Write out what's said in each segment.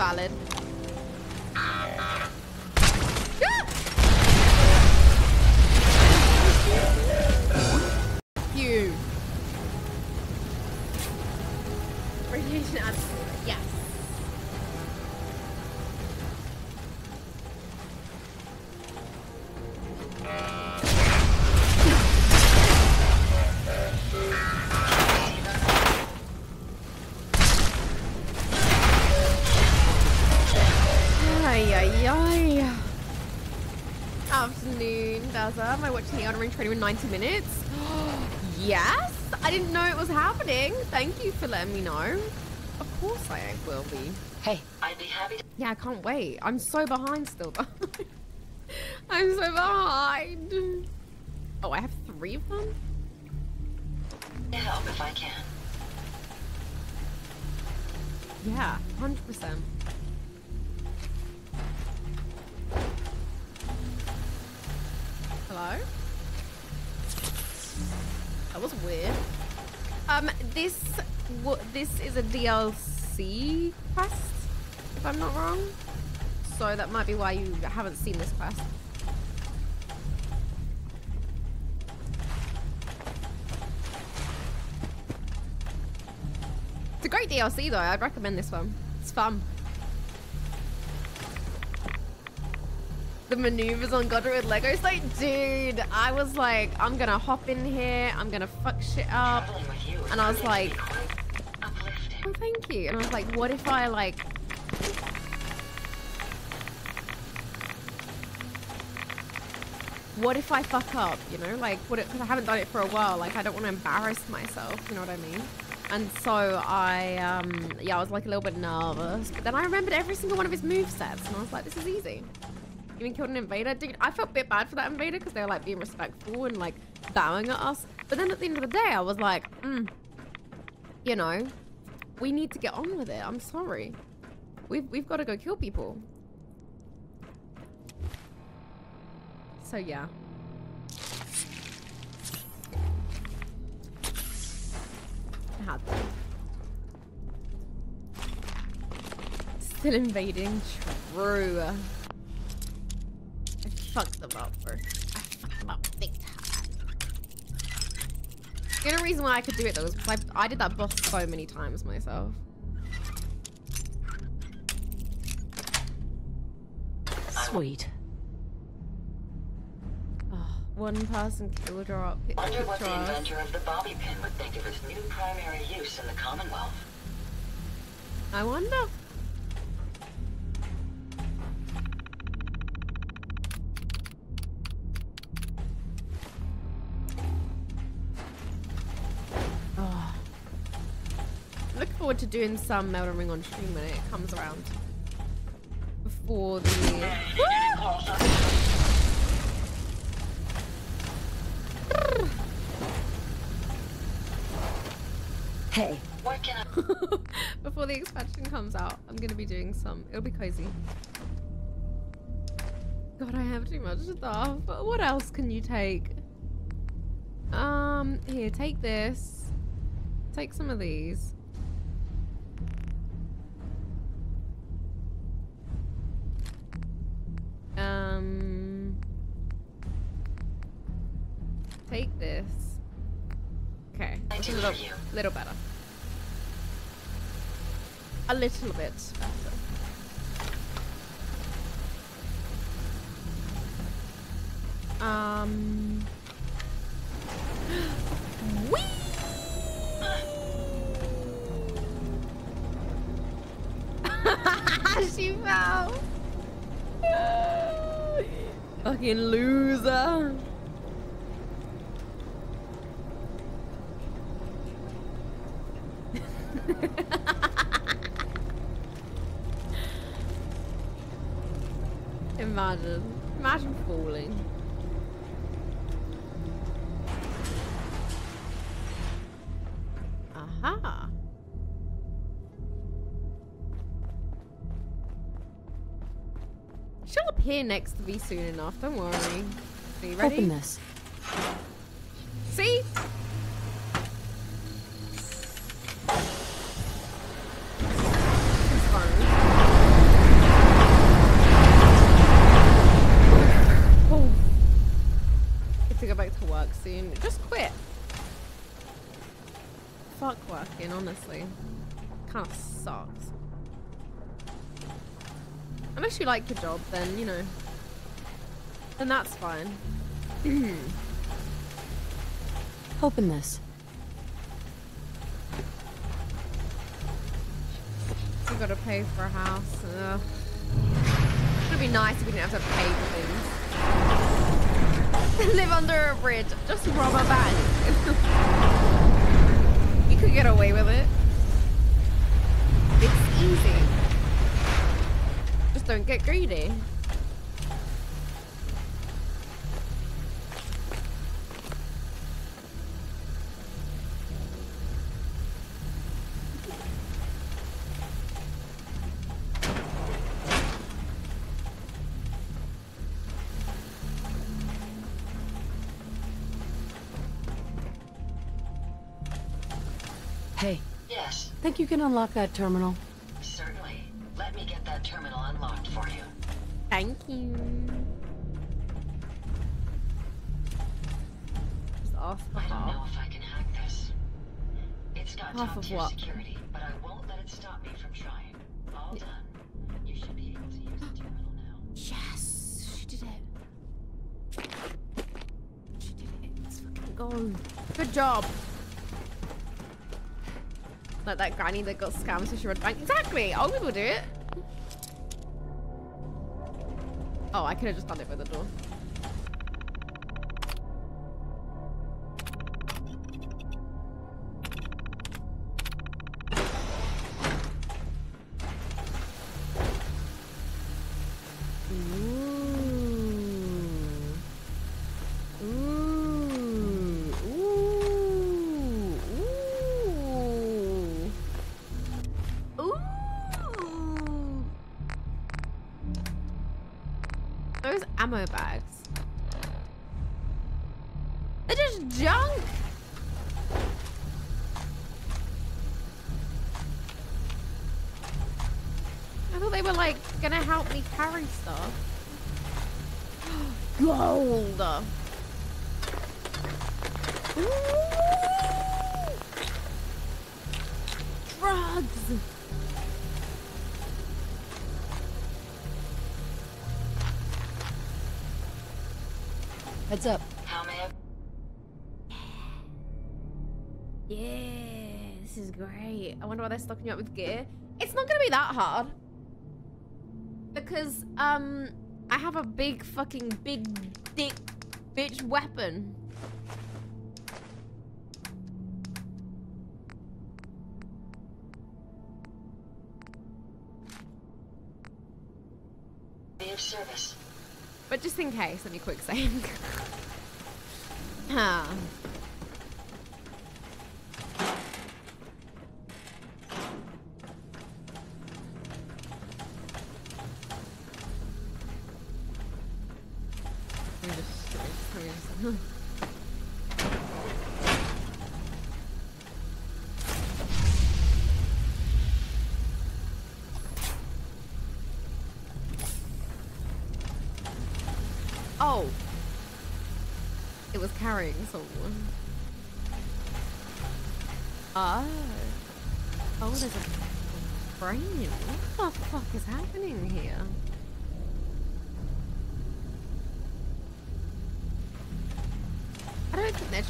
valid. Watching the Elden Ring trailer in 90 minutes? yes! I didn't know it was happening. Thank you for letting me know. Of course I will be. Hey, I'd be happy to Yeah, I can't wait. I'm so behind still. I'm so behind. Oh, I have three of them? help if I can. Yeah, 100%. This this is a DLC quest, if I'm not wrong. So that might be why you haven't seen this quest. It's a great DLC though. I'd recommend this one. It's fun. The maneuvers on Godra with Legos, like, dude, I was like, I'm gonna hop in here, I'm gonna fuck shit up, and I was like, oh, thank you, and I was like, what if I like, what if I fuck up, you know, like, what? Because I haven't done it for a while, like, I don't want to embarrass myself, you know what I mean? And so I, um, yeah, I was like a little bit nervous, but then I remembered every single one of his move sets, and I was like, this is easy. Even killed an invader. Dude, I felt a bit bad for that invader because they were like being respectful and like bowing at us. But then at the end of the day, I was like, mm, you know, we need to get on with it. I'm sorry. We've, we've got to go kill people. So yeah. Had. Still invading. True. I fucked them up, bro. I fucked them up big time. The only reason why I could do it though is because I, I did that boss so many times myself. Sweet. Oh, one person kill drop. Wonder what the inventor of the bobby pin would think of its new primary use in the Commonwealth. I wonder. Forward to doing some Elden Ring on stream when it comes around. Before the. Hey, What can I... Before the expansion comes out, I'm gonna be doing some. It'll be cozy. God, I have too much stuff. But what else can you take? Um, here, take this. Take some of these. Um, take this. Okay, a little, little better. A little bit better. Um. Whee! she fell. Fucking loser. Imagine. Imagine falling. Aha. Appear next to me soon enough, don't worry. Are you ready? open this. See? Unless you like your job, then, you know. Then that's fine. Open this. You gotta pay for a house. Ugh. It'd be nice if we didn't have to pay for things. Live under a bridge. Just rob a bank. you could get away with it. It's easy. Just don't get greedy. Hey, Yes, think you can unlock that terminal? Just ask for I don't know if I can hack this. It's got Half top of tier what? security, but I won't let it stop me from trying. All done. You should be able to use the terminal now. Yes, she did it. She did it. Let's fucking go. Good job. Like that granny that got scammed so she a bank. Exactly. Old people do it. Oh, I could have just done it with the door. I wonder why they're stocking you up with gear. It's not gonna be that hard. Because, um, I have a big fucking big dick bitch weapon. Service. But just in case, let me quick save. Ah.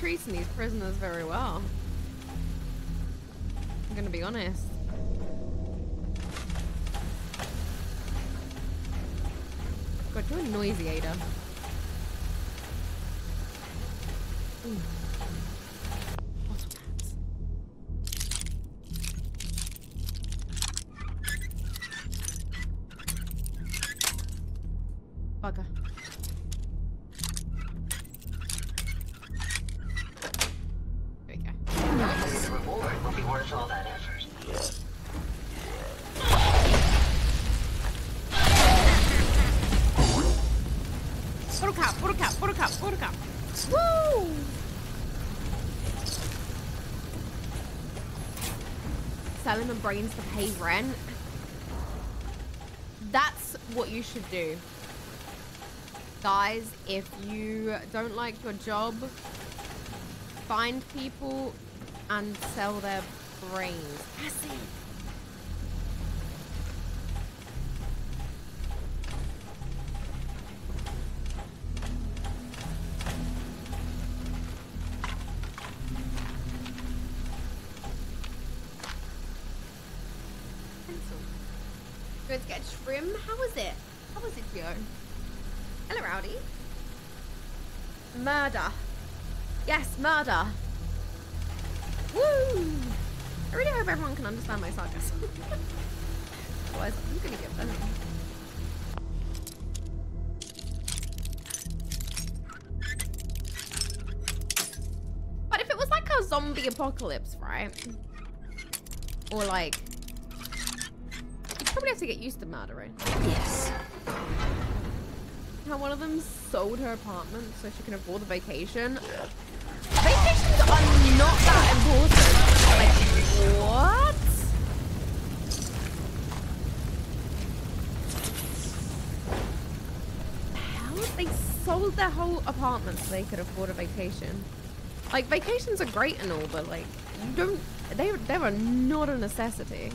Treating these prisoners very well. I'm gonna be honest. God, you're a noisy Ada. Cap. Woo! Selling the brains to pay rent. That's what you should do. Guys, if you don't like your job, find people and sell their brains. Yes. Woo! I really hope everyone can understand my sarcasm. Otherwise, I'm gonna get burned. But if it was like a zombie apocalypse, right? Or like... You probably have to get used to murdering. Yes. How one of them sold her apartment so she can afford the vacation. Not that important. They sold their whole apartment so they could afford a vacation. Like, vacations are great and all, but like, you don't, they, they were not a necessity.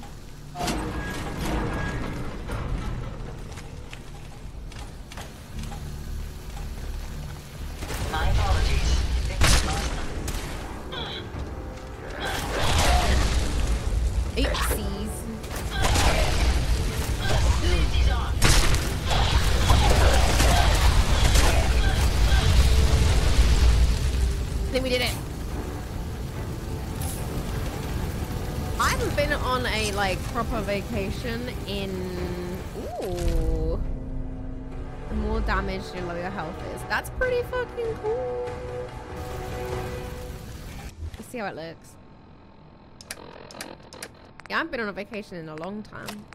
Proper vacation in ooh. The more damage, the lower your health is. That's pretty fucking cool. Let's see how it looks. Yeah, I've been on a vacation in a long time.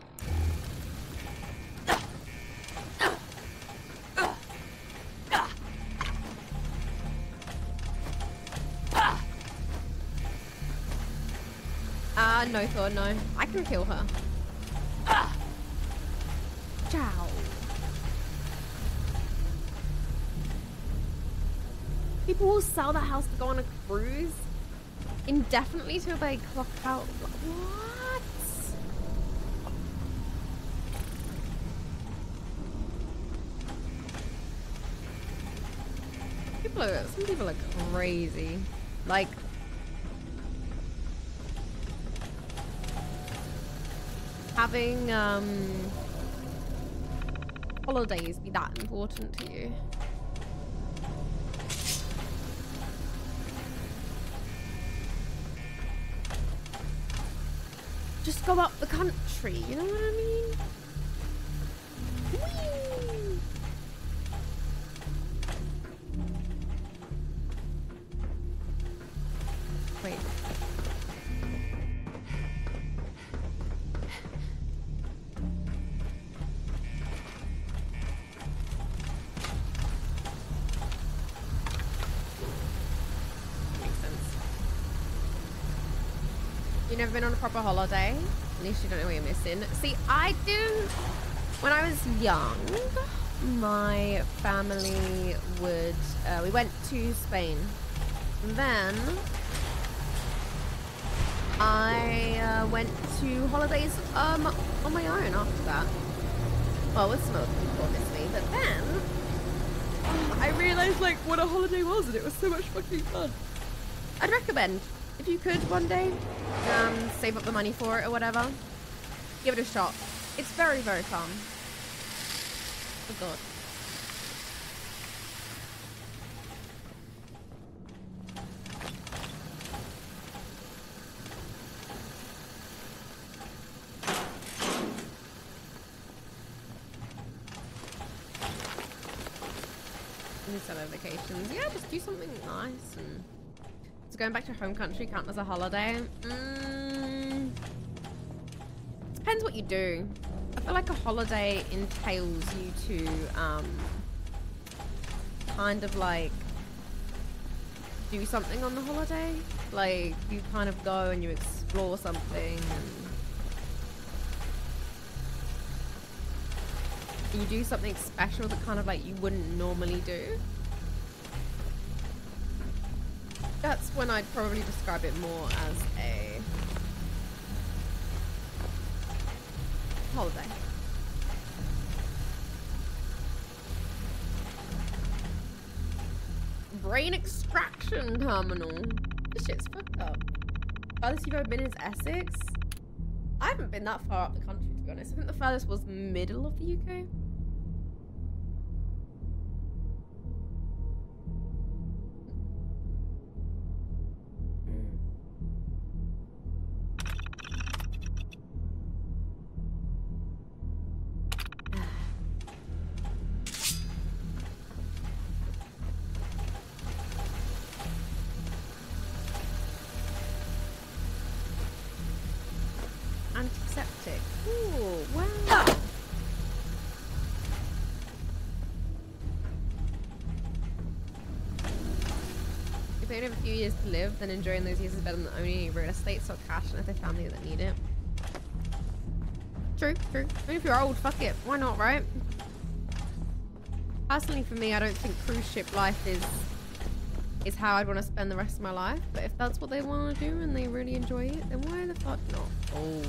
Ah, no, Thor, no. I can kill her. Will sell the house to go on a cruise indefinitely till they clock out. What? People are, some people are crazy. Like, having um, holidays be that important to you. Just go up the country, you know what I mean? Whee! Wait. Makes sense. You've never been on a proper holiday? Least you don't know what you're missing. See, I didn't... When I was young, my family would... Uh, we went to Spain. Then... I uh, went to holidays um, on my own after that. Well, with some other people, obviously. But then... I realized, like, what a holiday was, and it was so much fucking fun. I'd recommend if you could one day um, save up the money for it or whatever. Give it a shot. It's very, very fun. Oh god. Summer vacations. Yeah, just do something nice and going back to your home country count as a holiday? Mm, depends what you do. I feel like a holiday entails you to um, kind of like do something on the holiday. Like you kind of go and you explore something and you do something special that kind of like you wouldn't normally do. That's when I'd probably describe it more as a holiday. Brain extraction terminal. This shit's fucked up. Farthest you've ever been is Essex. I haven't been that far up the country to be honest. I think the furthest was middle of the UK. Then enjoying those years is better than owning real estate, so cash, and if they family that need it. True, true. I mean, if you're old, fuck it. Why not, right? Personally, for me, I don't think cruise ship life is is how I'd want to spend the rest of my life. But if that's what they want to do and they really enjoy it, then why the fuck not? Oh.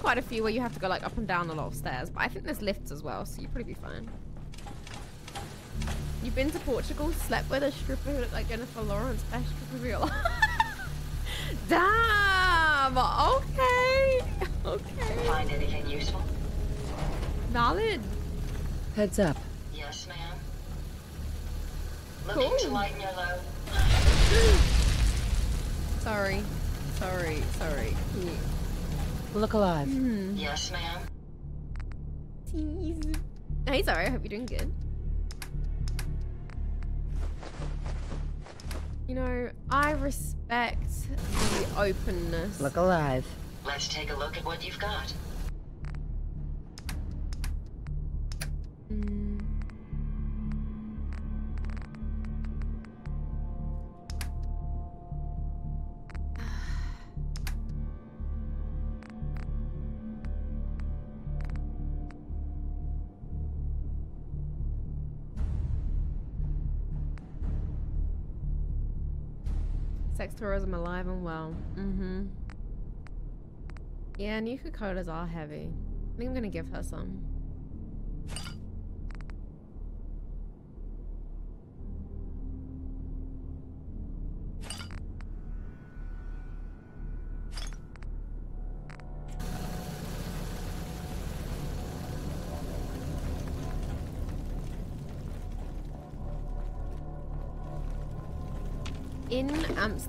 Quite a few where you have to go like up and down a lot of stairs, but I think there's lifts as well, so you'd probably be fine. You've been to Portugal, slept with a stripper who looked like Jennifer Lawrence, best stripper real. Damn. Okay. Okay. Find anything useful? Valid. Heads up. Yes, ma'am. Looking to Cool. lighten your load? Sorry. Sorry. Sorry. Can you- Look alive. Hmm. Yes, ma'am. Tease. Hey, sorry. I hope you're doing good. You know, I respect the openness. Look alive. Let's take a look at what you've got. Tourism alive and well. Mm-hmm. Yeah, Nuka Colas are heavy. I think I'm gonna give her some.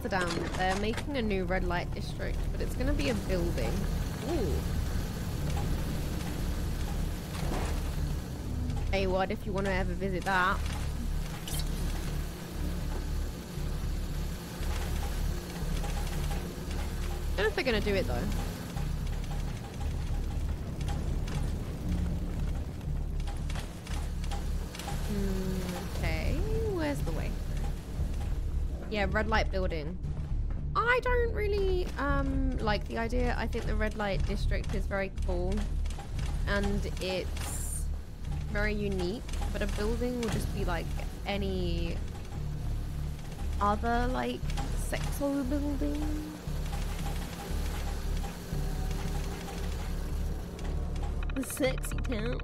Amsterdam, they're making a new red light district, but it's going to be a building. Ooh. Hey, what if you want to ever visit that? I don't know if they're going to do it though. Mm, okay, where's the way? Yeah, red light building. I don't really um, like the idea. I think the red light district is very cool and it's very unique, but a building will just be like any other like sexual building. The sexy town.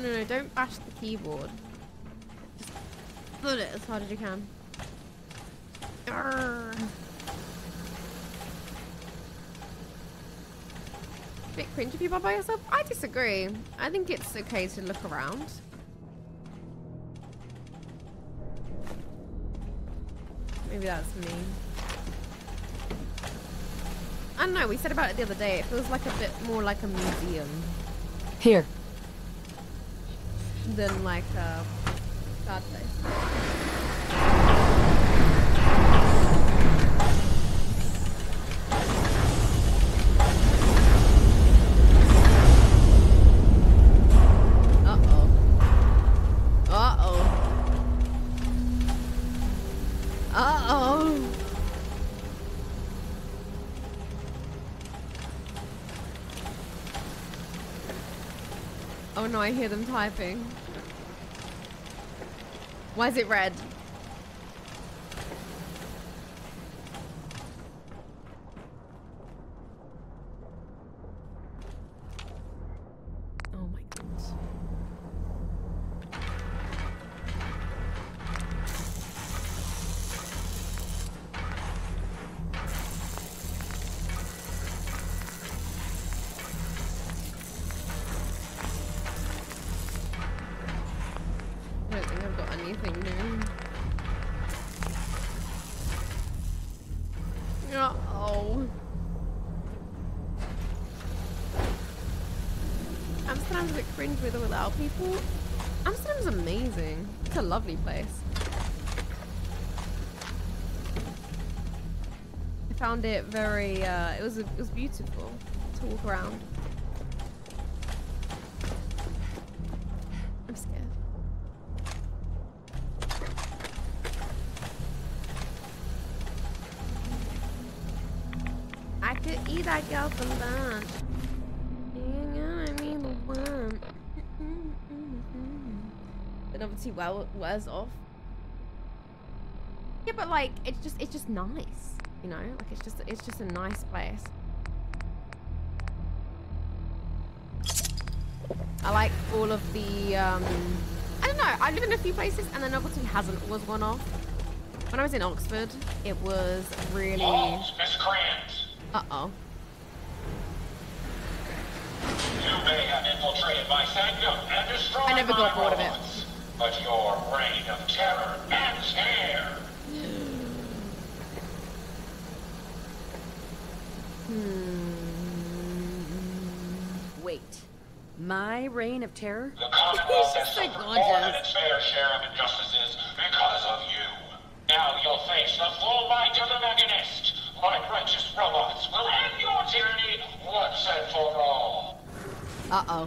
No, no, don't bash the keyboard. Just pull it as hard as you can. Arrgh. Bit cringe if you buy by yourself? I disagree. I think it's okay to look around. Maybe that's me. I don't know, we said about it the other day. It feels like a bit more like a museum Here. Than like uh, a. Uh-oh. Uh-oh. Oh no, I hear them typing. Why is it red? Lovely place. I found it very, uh, it was, it was beautiful to walk around. Wears off. Yeah, but like it's just it's just nice, you know. Like it's just it's just a nice place. I like all of the um. I don't know. I live in a few places, and the novelty hasn't always gone off. When I was in Oxford, it was really. Holmes. Uh oh. You may have infiltrated my sanctum and destroyed I never got bored of it. But your reign of terror ends here. Hmm. Wait. My reign of terror? The Commonwealth has suffered more than its fair share of injustices because of you. Now you'll face the full might of the Mechanist. My righteous robots will end your tyranny once and for all. Uh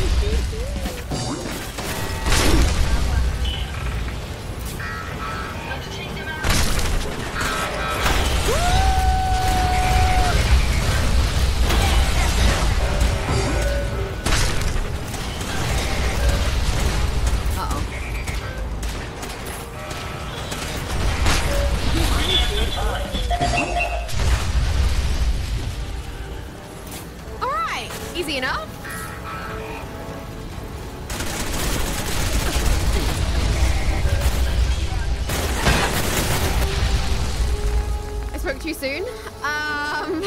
too soon. Um.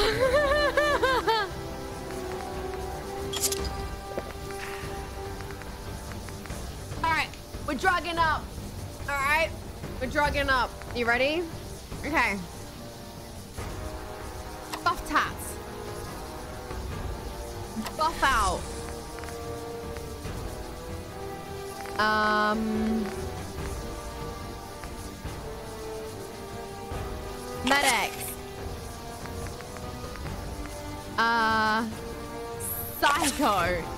All right, we're drugging up. All right, we're drugging up. You ready? Okay. Bufftats. Buff out. Um. Medics. Psycho.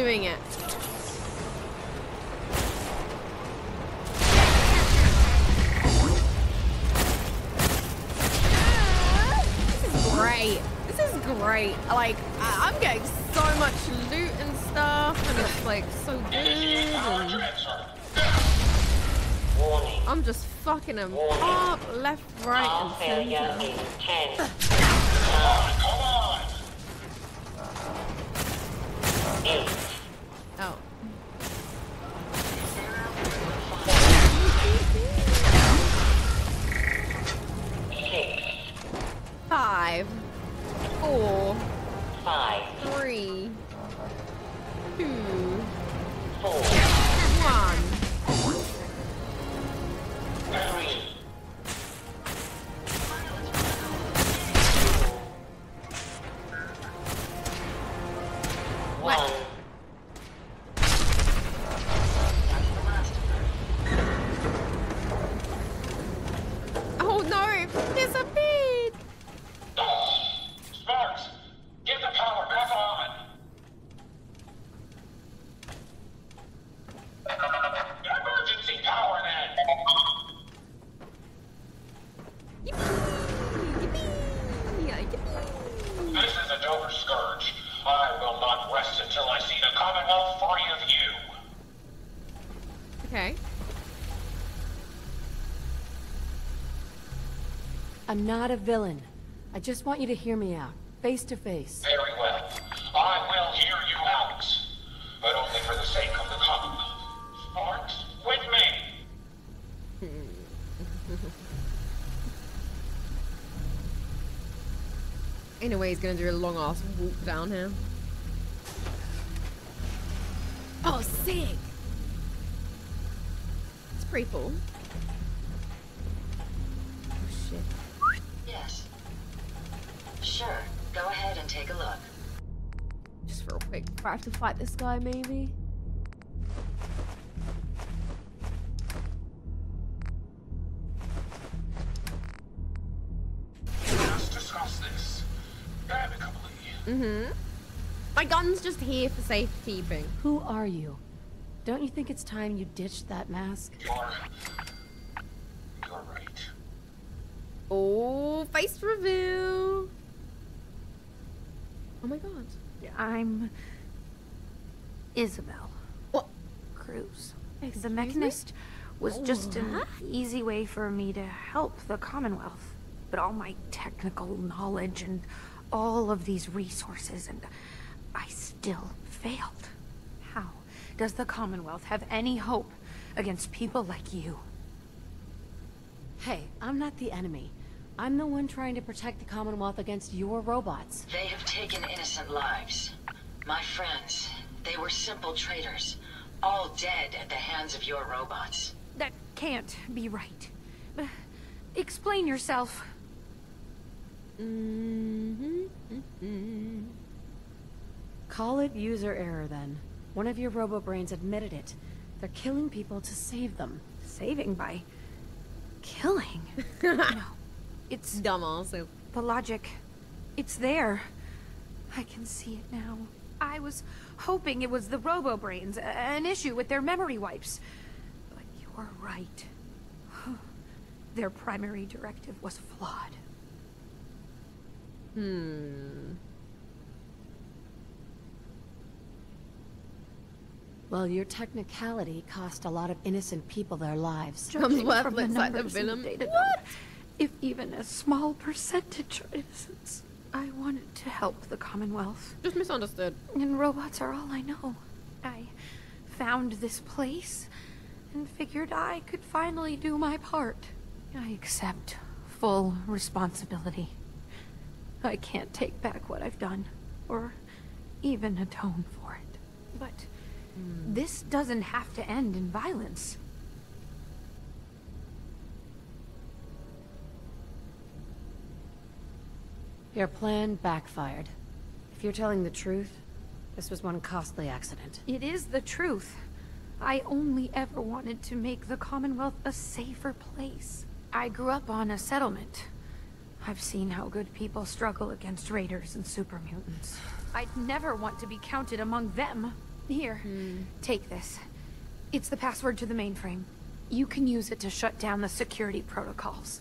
Doing it. Five, four, five, I'm not a villain. I just want you to hear me out, face to face. Very well. I will hear you out. But only for the sake of the Commonwealth. Sparks, with me! Anyway, he's gonna do a long ass walk down here. Oh, sick! It's pretty cool. Fight this guy, maybe. Let's discuss this. Amicably. Mm-hmm. My gun's just here for safekeeping. Who are you? Don't you think it's time you ditched that mask? You're... You're right. Oh, face reveal. Oh my god. Yeah, I'm Isabel What? Cruz. Excuse the me? mechanist was just an What? easy way for me to help the Commonwealth. But all my technical knowledge and all of these resources, and I still failed. How does the Commonwealth have any hope against people like you? Hey, I'm not the enemy. I'm the one trying to protect the Commonwealth against your robots. They have taken innocent lives. My friends, they were simple traders, all dead at the hands of your robots. That can't be right. Uh, Explain yourself. Mm-hmm. Mm-hmm. Call it user error then. One of your robo-brains admitted it. They're killing people to save them. Saving by killing. no, it's Dumb also. The logic. It's there. I can see it now. I was hoping it was the robo-brains, an issue with their memory wipes. But you're right. Their primary directive was flawed. Hmm. Well, your technicality cost a lot of innocent people their lives. Comes Judging worth from the looks the numbers in villain. data What? If even a small percentage are innocents, I wanted to help the Commonwealth. Just misunderstood. And robots are all I know. I found this place and figured I could finally do my part. I accept full responsibility. I can't take back what I've done, or even atone for it. But hmm. this doesn't have to end in violence. Your plan backfired. If you're telling the truth, this was one costly accident. It is the truth. I only ever wanted to make the Commonwealth a safer place. I grew up on a settlement. I've seen how good people struggle against raiders and super mutants. I'd never want to be counted among them. Here, hmm. take this. It's the password to the mainframe. You can use it to shut down the security protocols.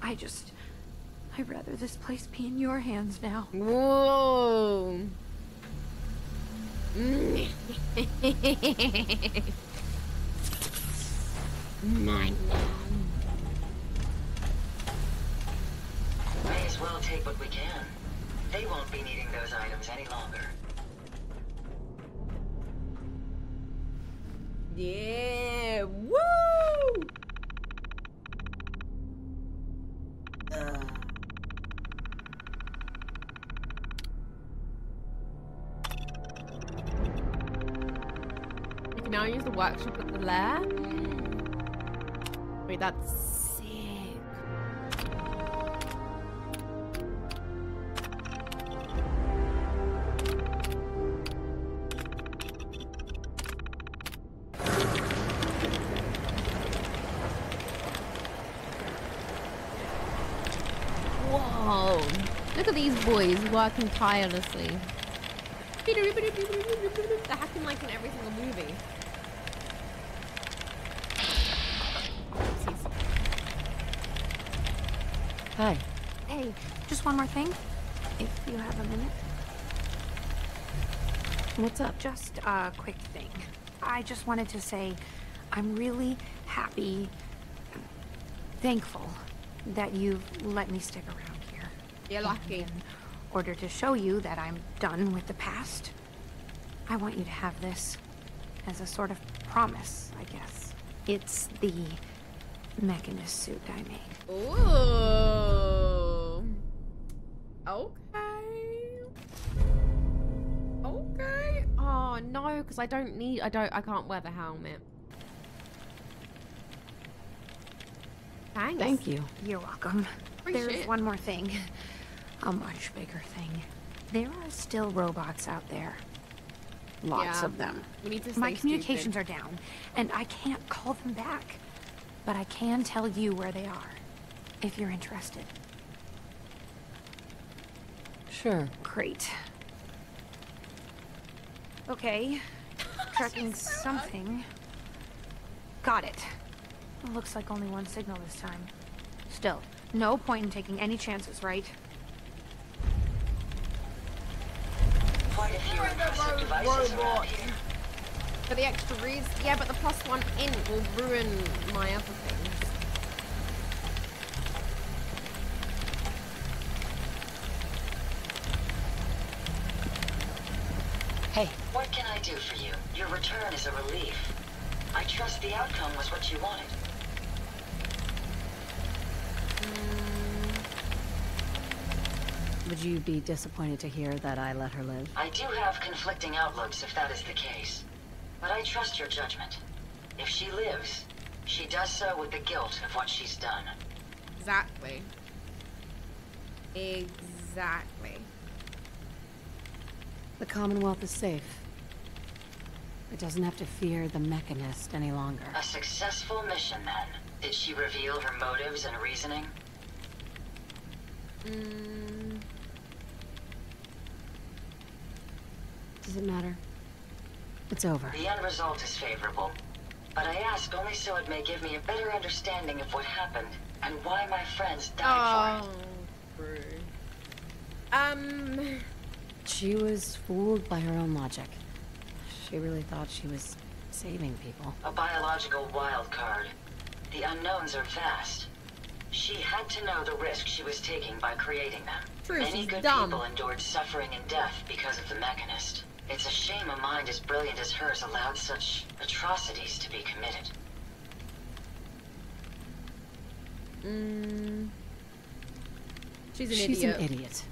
I just... I'd rather this place be in your hands now. Whoa. My May as well take what we can. They won't be needing those items any longer. Yeah. Woo. Use the workshop at the lair. Wait, that's sick. Whoa. Look at these boys working tirelessly. They're hacking like in every single movie. Hi. Hey, just one more thing. If you have a minute. What's up? Just a quick thing. I just wanted to say I'm really happy, thankful that you've let me stick around here. You're lucky. In order to show you that I'm done with the past, I want you to have this as a sort of promise, I guess. It's the mechanist suit I made. Ooh. Because I don't need. I don't. I can't wear the helmet. Thanks. Thank you. You're welcome. Appreciate There's it. one more thing. A much bigger thing. There are still robots out there. Lots Yeah. of them. We need to My communications stupid. are down, and I can't call them back. But I can tell you where they are, if you're interested. Sure. Great. Okay. Tracking something. Got it. Looks like only one signal this time. Still, no point in taking any chances, right? Quite a few impressive devices around here. For the extra reason, yeah, but the plus one int will ruin my other do for you? Your return is a relief. I trust the outcome was what you wanted. Hmm. would you be disappointed to hear that I let her live? I do have conflicting outlooks if that is the case. But I trust your judgment. If she lives, she does so with the guilt of what she's done. Exactly. Exactly. The Commonwealth is safe. It doesn't have to fear the Mechanist any longer. A successful mission, then. Did she reveal her motives and reasoning? Mm, Does it matter? It's over. The end result is favorable. But I ask only so it may give me a better understanding of what happened and why my friends died oh, true. Um, She was fooled by her own logic. She really thought she was saving people. A biological wild card. The unknowns are vast. She had to know the risk she was taking by creating them. True, Many good dumb. people endured suffering and death because of the Mechanist. It's a shame a mind as brilliant as hers allowed such atrocities to be committed. mm, she's an She's idiot. an idiot.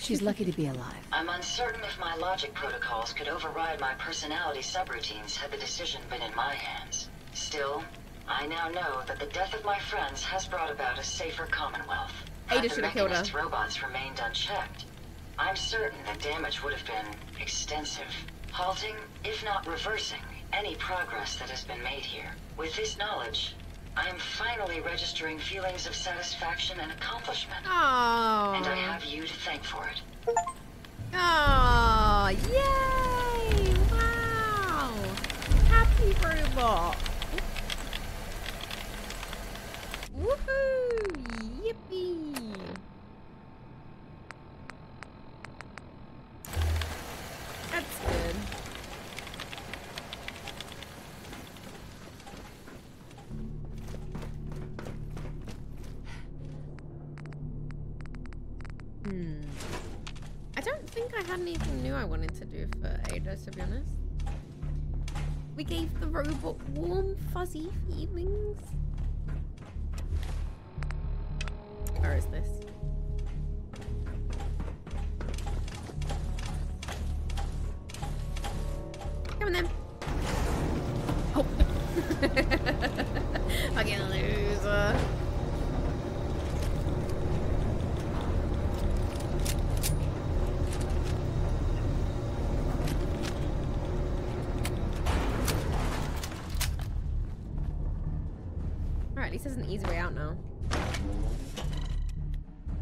She's lucky to be alive. I'm uncertain if my logic protocols could override my personality subroutines had the decision been in my hands. Still, I now know that the death of my friends has brought about a safer Commonwealth. Ada Had the should have killed uh? her. Robots remained unchecked, I'm certain the damage would have been extensive. Halting, if not reversing, any progress that has been made here. With this knowledge, I am finally registering feelings of satisfaction and accomplishment. Oh. And I have you to thank for it. Oh, yay! Wow! Happy robot! Woohoo! Yippee! Hmm. I don't think I had anything new I wanted to do for Ada, to be honest. We gave the robot warm, fuzzy feelings. Where is this? Come on then. Oh. Fucking loser. Alright, at least there's an easy way out now.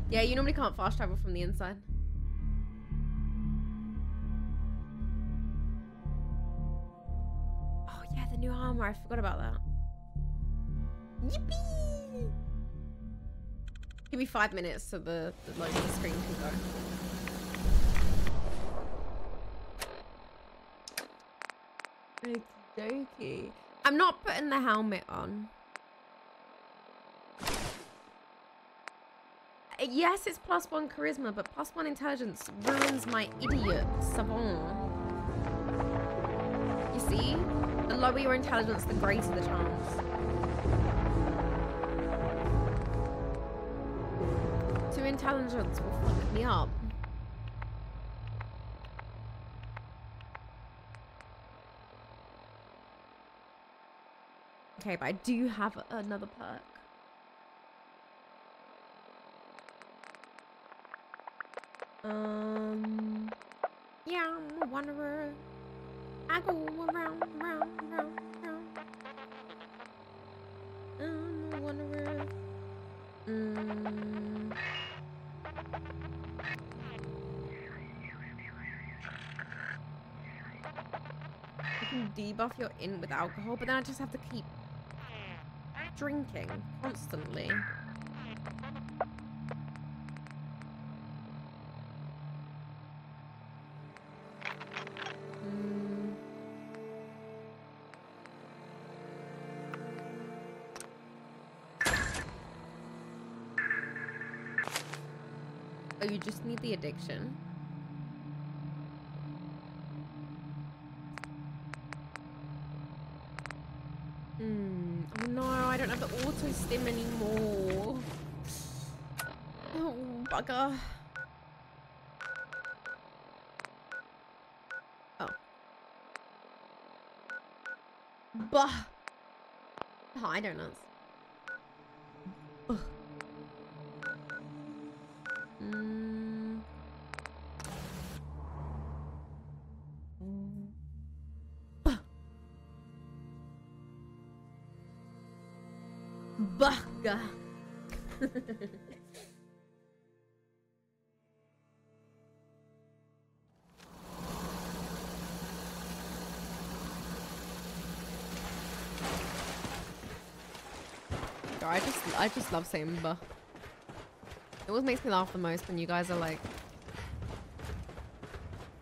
Yeah, you normally can't fast travel from the inside. Oh yeah, the new armor. I forgot about that. Yippee! Give me five minutes so the, the loading screen can go. Okie dokie. I'm not putting the helmet on. Yes, it's plus one charisma, but plus one intelligence ruins my idiot savant. You see? The lower your intelligence, the greater the chance. Two intelligence will fuck me up. Okay, but I do have another perk. Um, yeah, I'm a wanderer. I go around, around, around, around. I'm a wanderer. Mm. You can debuff your in with alcohol, but then I just have to keep drinking constantly. Addiction. Hmm. Oh no, I don't have the auto stim anymore. Oh, bugger. Oh. Bah. I don't Ugh. I just love saying buh. It always makes me laugh the most when you guys are like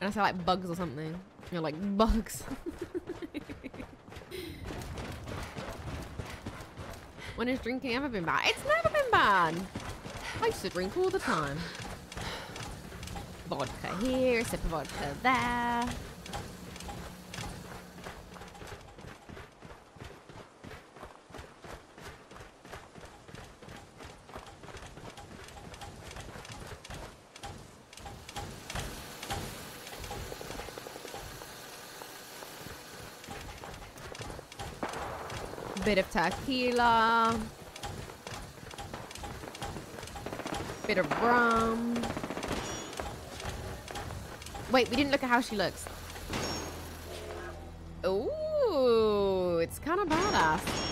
and I say like bugs or something. You're like bugs. when has drinking ever been bad? It's never been bad. I used to drink all the time. Vodka here, sip of vodka there. Bit of tequila. Bit of rum. Wait, we didn't look at how she looks. Ooh, it's kind of badass.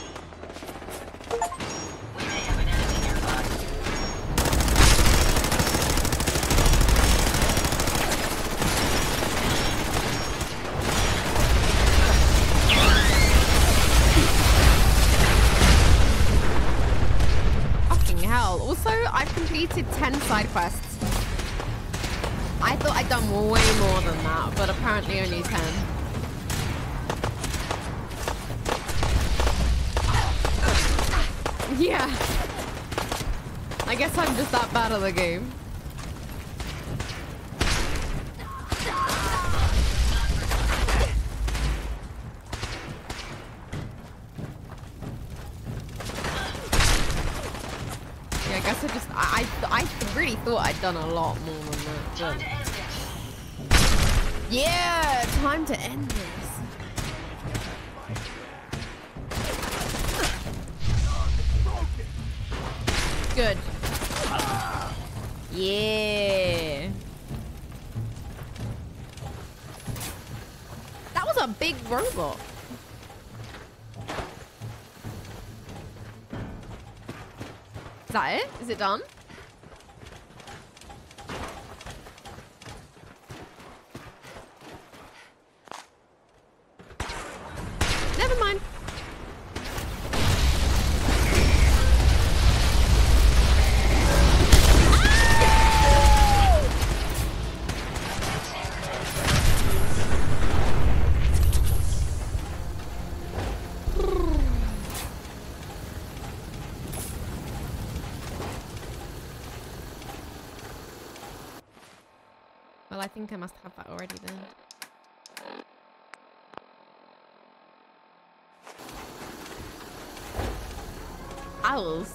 Yeah. I guess I'm just that bad at the game. Yeah, I guess I just I I, I really thought I'd done a lot more than that. But- yeah, time to end this. Good. Yeah. That was a big robot. Is that it? Is it done?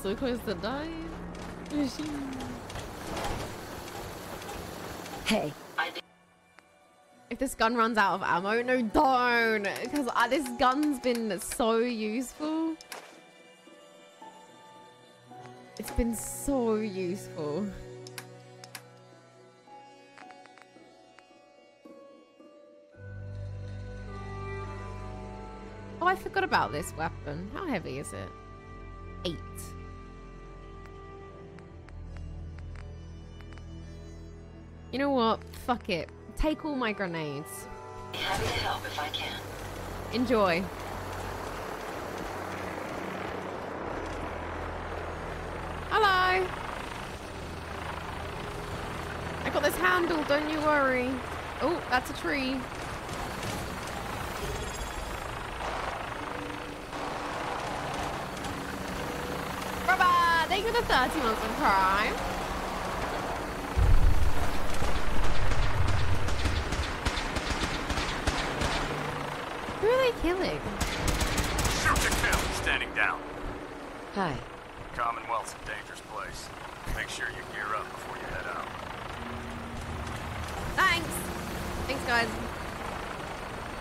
So close to dying. Hey, If this gun runs out of ammo, no, don't, because uh, this gun's been so useful. It's been so useful. Oh, I forgot about this weapon. How heavy is it? Eight. You know what? Fuck it. Take all my grenades. be happy to help if I can. Enjoy. Hello. I got this handle, don't you worry. Oh, that's a tree. Bye-bye. Thank you for the 30 months of Prime. They killing? Shoot to kill, standing down. hi. Commonwealth's a dangerous place. Make sure you gear up before you head out. Thanks. Thanks, guys.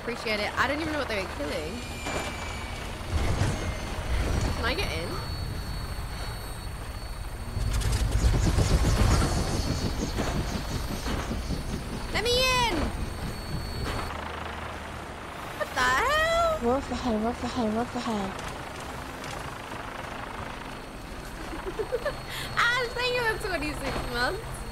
Appreciate it. I don't even know what they were killing. Can I get in? Let me in! What the Wolf ahead, wolf ahead, wolf ahead. Ah, thank you for 26 months.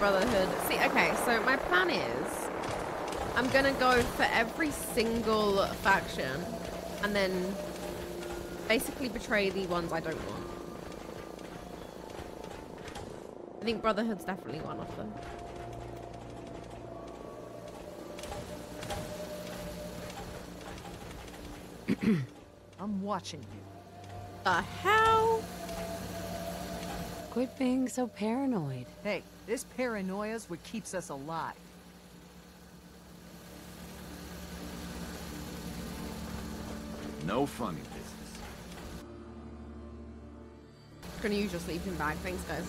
Brotherhood. See, okay, so my plan is I'm gonna go for every single faction and then basically betray the ones I don't want. I think Brotherhood's definitely one of them. I'm watching you. The hell? Quit being so paranoid. Hey, this paranoia's what keeps us alive. No funny business. Gonna use your sleeping bag. Thanks, guys.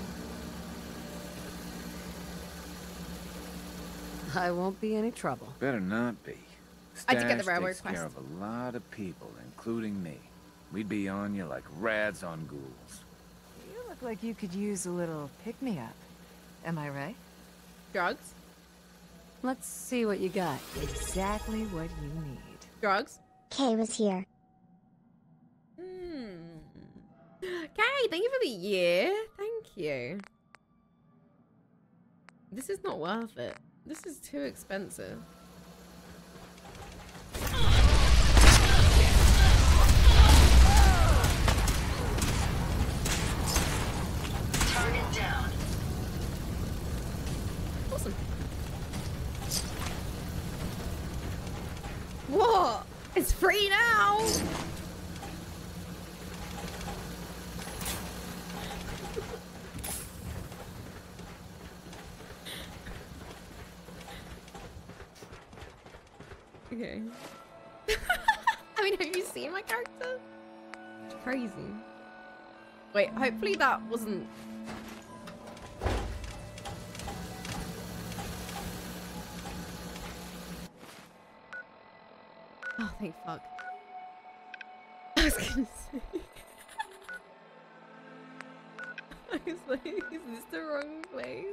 I won't be any trouble. Better not be. I did get the Stash railroad takes care of a lot of people, including me. We'd be on you like rats on ghouls. You look like you could use a little pick-me-up. Am I right? Drugs? Let's see what you got. Exactly what you need. Drugs? Kay was here. Hmm. Carrie, thank you for the year. Thank you. This is not worth it. This is too expensive. What? It's free now. okay. I mean, have you seen my character? It's crazy. Wait, hopefully that wasn't Oh, thank fuck. I was gonna say. I was like, is this the wrong place?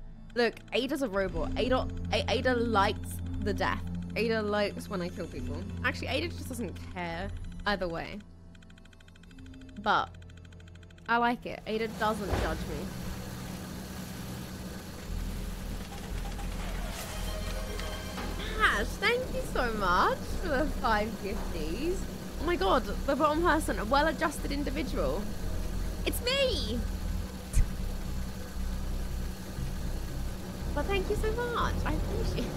Look, Ada's a robot. Ada, Ada likes the death. Ada likes when I kill people. Actually, Ada just doesn't care either way. But I like it. Ada doesn't judge me. Ash, thank you so much for the five gifties. Oh my god, the bottom person, a well-adjusted individual. It's me! But thank you so much. I appreciate it.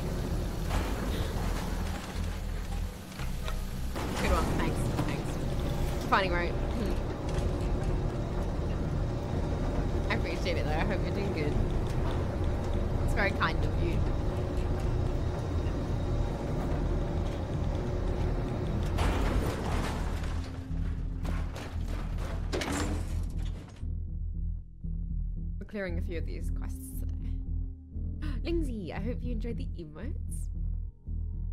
Good one. Thanks. Thanks. Funny, right? Hmm. I appreciate it though. I hope you're doing good. It's very kind of you. We're clearing a few of these quests hope you enjoyed the emotes.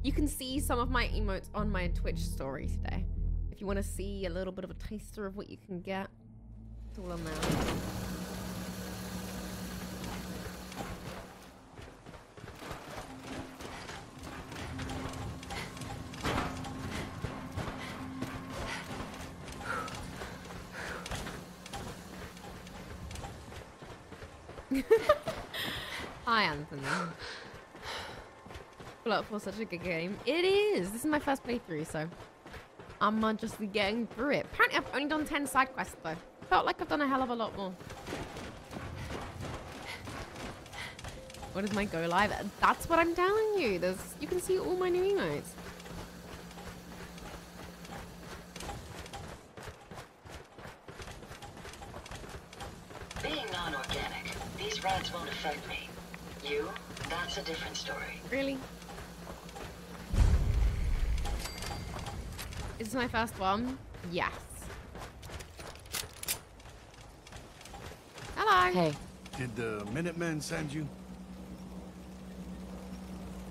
You can see some of my emotes on my Twitch story today. If you want to see a little bit of a taster of what you can get, it's all on there. Hi, Anthony. Fallout 4 such a good game. It is. This is my first playthrough, so I'm uh, just getting through it. Apparently, I've only done 10 side quests, though. Felt like I've done a hell of a lot more. What is my go live? That's what I'm telling you. There's, you can see all my new emotes. Being non-organic, these rats won't affect me. You, that's a different story. Really? This is this my first one? Yes. Hello. Hey, Did the Minutemen send you?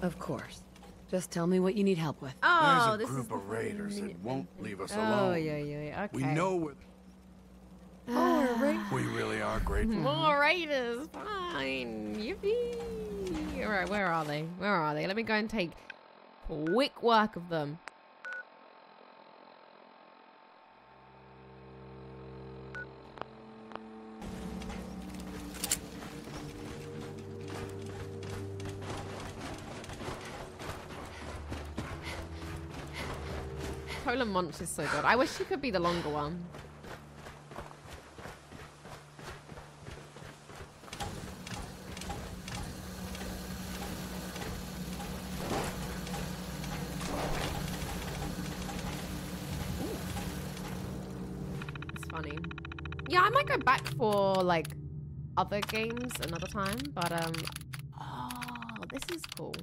of course. Just tell me what you need help with. Oh, There's this a group is of raiders that won't leave us Oh, alone. yeah, yeah, yeah. Okay. We know where Oh, right. Ah. we really are grateful. More raiders. Fine. Yippee. All right, where are they? Where are they? Let me go and take quick work of them. Polar Munch is so good. I wish she could be the longer one. It's funny. Yeah, I might go back for like other games another time, but um oh, this is cool.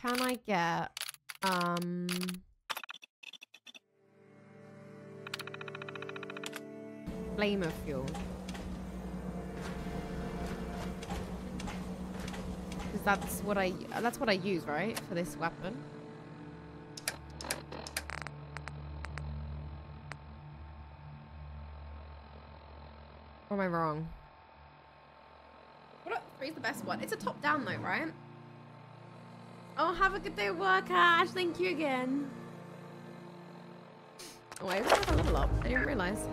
Can I get um flamer fuel? Because that's what I that's what I use, right, for this weapon. Or am I wrong? What three's the best one? It's a top down though, right? Oh, have a good day at work, Ash. Thank you again. Oh, I have a level. I didn't realize.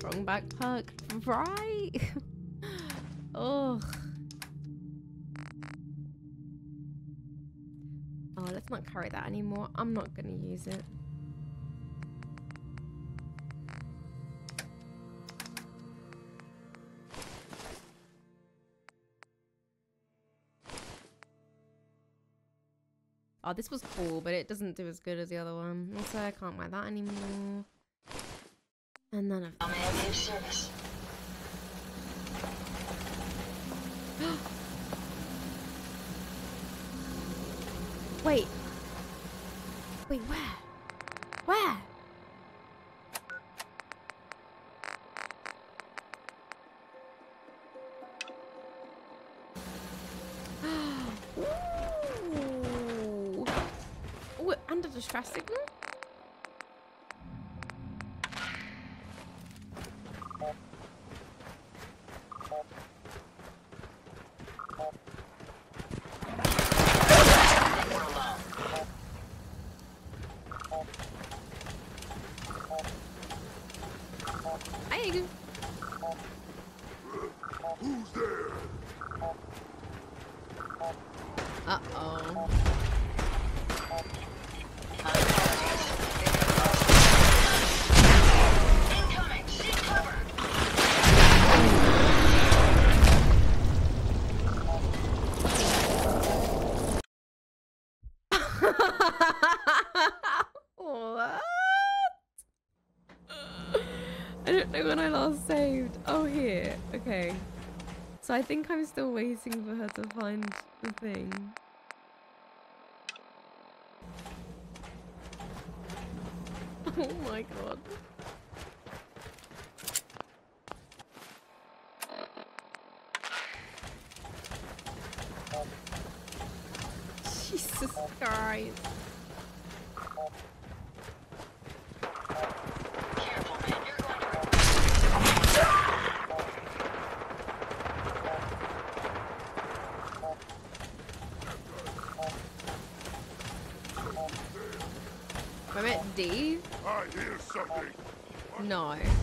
Strong back perk, right? Ugh. Oh, let's not carry that anymore. I'm not gonna use it. Oh, this was cool, but it doesn't do as good as the other one. Also, I can't wear that anymore. None of I may have gave service. Wait. Wait, where? Where? Ooh. Ooh, and a distress signal? We're alone. Hey. Uh-oh. Incoming! Seek cover! what? I know when I last saved. Oh, here. Okay. So I think I'm still waiting for her to find the thing. Oh my god. Jesus Christ. Careful, man. You're going to... I'm at D? I hear something. No.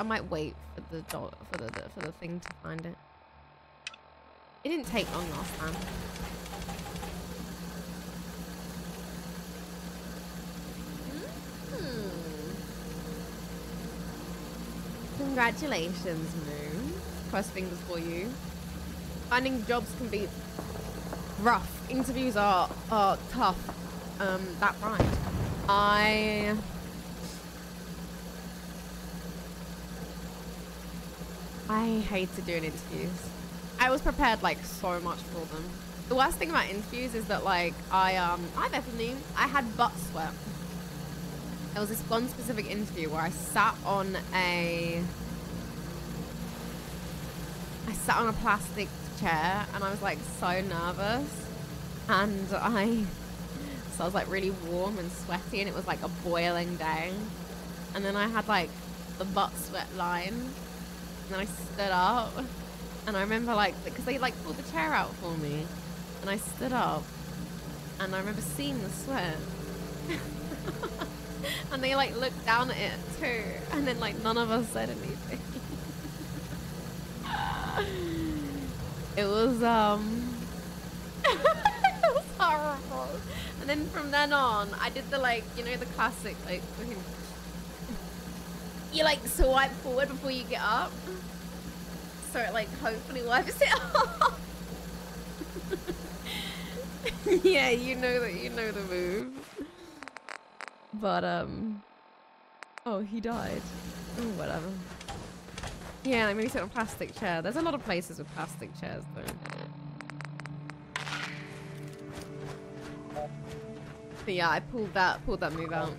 I might wait for the dog for the, the for the thing to find it. It didn't take long last time. Hmm. Congratulations, Moon. Cross fingers for you. Finding jobs can be rough. Interviews are are tough. Um, that right. I I hate to do an interviews. I was prepared like so much for them. The worst thing about interviews is that like I um hi Bethany, I had butt sweat. There was this one specific interview where I sat on a I sat on a plastic chair and I was like so nervous and I so I was like really warm and sweaty and it was like a boiling day and then I had like the butt sweat line and then I stood up and I remember like because they like pulled the chair out for me and I stood up and I remember seeing the sweat. And they like looked down at it too and then like none of us said anything. It was um it was horrible. And then from then on i did the like you know the classic like you like swipe forward before you get up so it like hopefully wipes it off yeah you know that you know the move but um oh he died whatever yeah, like maybe sit on a plastic chair. There's a lot of places with plastic chairs, though. But yeah, I pulled that pulled that move out.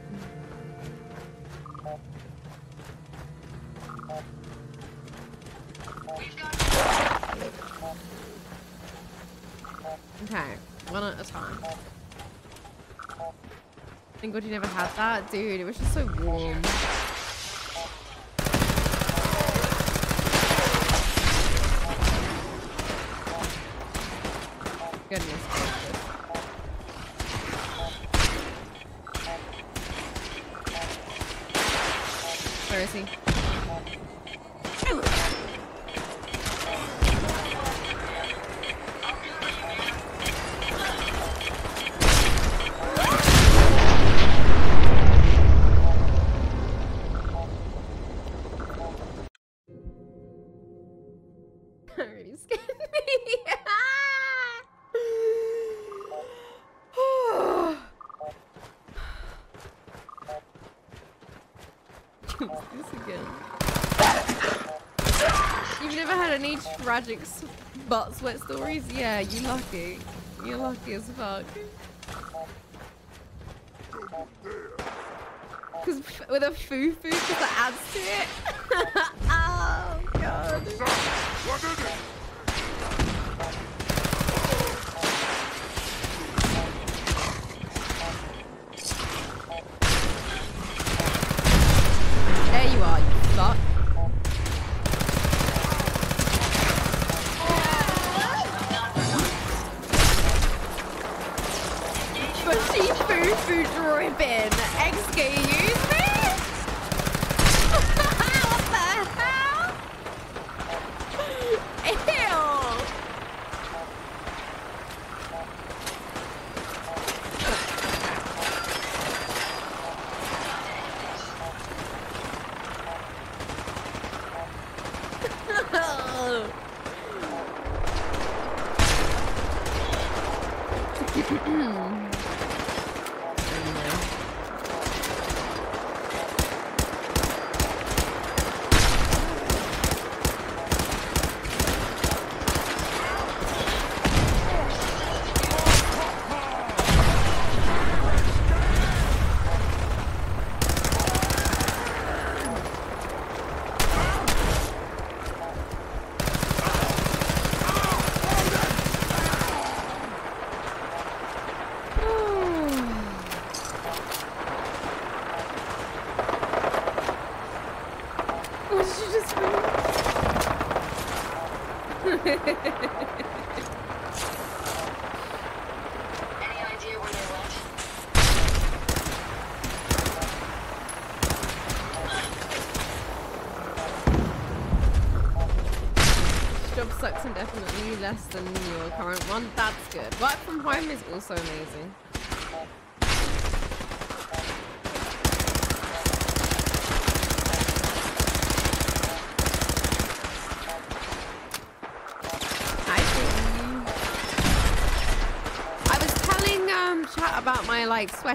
Okay, one at a time. Thank God you never had that, dude. It was just so warm. Goodness. Where is he? Tragic butt sweat stories? Yeah, you lucky. You're lucky as fuck. Because with a foo foo, because that adds to it. oh, God. It?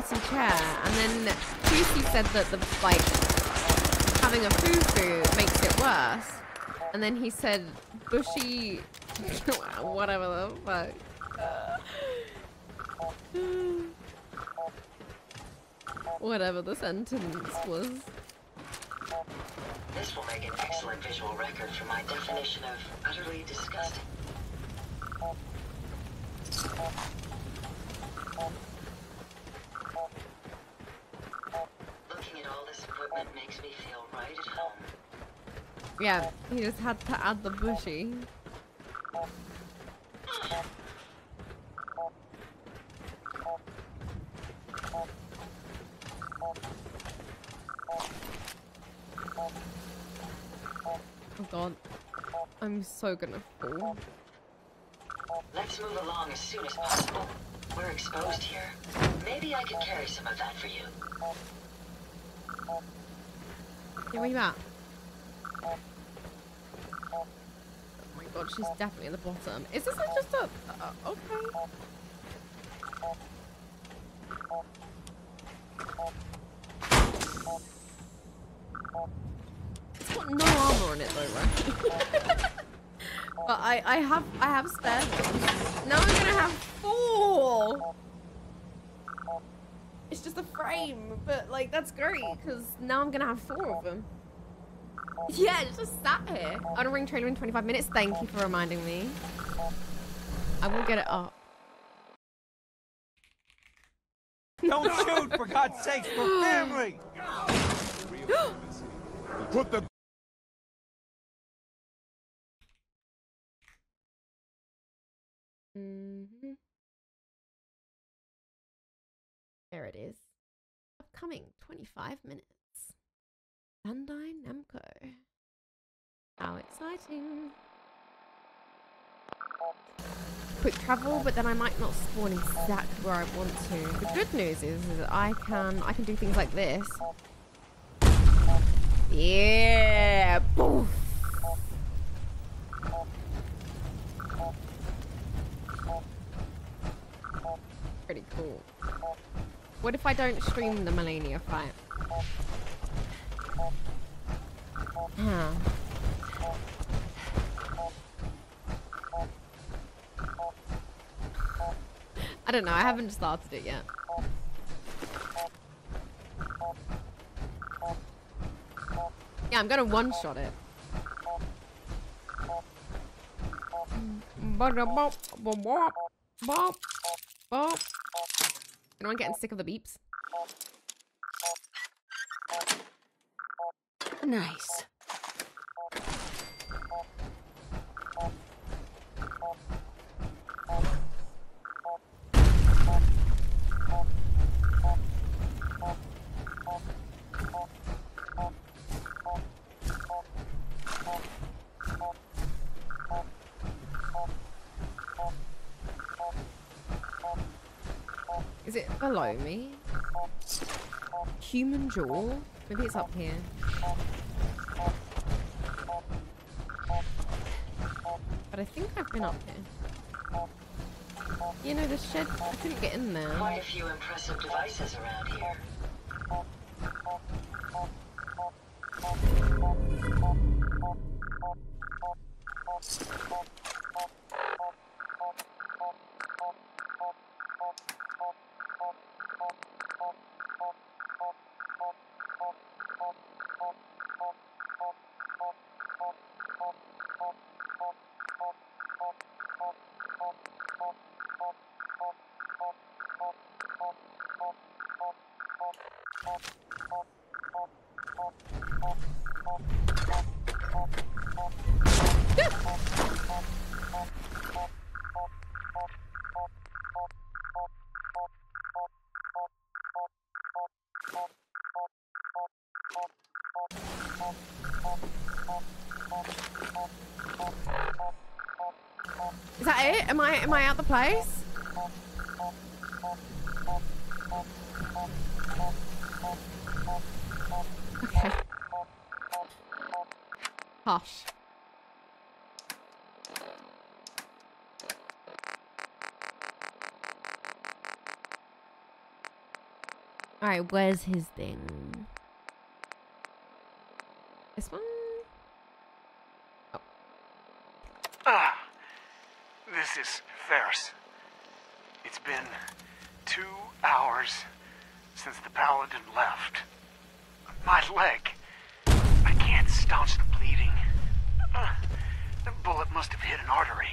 Sweaty chair, and then Juicy said that the like having a foo-foo makes it worse. And then he said bushy whatever the fuck. Whatever the sentence was. This will make an excellent visual record for my definition of utterly disgusting. Looking at all this equipment makes me feel right at home. Yeah, he just had to add the bushy. Oh god. I'm so gonna fall. Let's move along as soon as possible. We're exposed here. Maybe I can carry some of that for you. Yeah, where you at? Oh my god, she's definitely at the bottom. Is this like just a... Uh, okay. It's got no armor on it though, right? but I, I have I have spare. Now I'm gonna have four! It's just a frame, but like that's great because now I'm gonna have four of them. Yeah, it's just sat here. On a ring trainer in 25 minutes. Thank you for reminding me. I will get it up. Don't shoot, for God's sake, we're family! Put the mm-hmm. Mhm. Upcoming 25 minutes. Bandai Namco. How exciting. Quick travel, but then I might not spawn exactly where I want to. The good news is, is that I can I can do things like this. Yeah, boof. Pretty cool. What if I don't stream the Malenia fight? I don't know, I haven't started it yet. Yeah, I'm gonna one-shot it. Ba-da-bop, ba-bop, bop, bop. Anyone getting sick of the beeps? Nice. Is it below me? Human jaw? Maybe it's up here. But I think I've been up here. You know, the shed, I couldn't get in there. Quite a few impressive devices around here. Am I am I out the place? Okay. Hush. Alright, where's his thing? This one? Ah, this is Ferris. It's been two hours since the paladin left. My leg. I can't staunch the bleeding. Uh, the bullet must have hit an artery.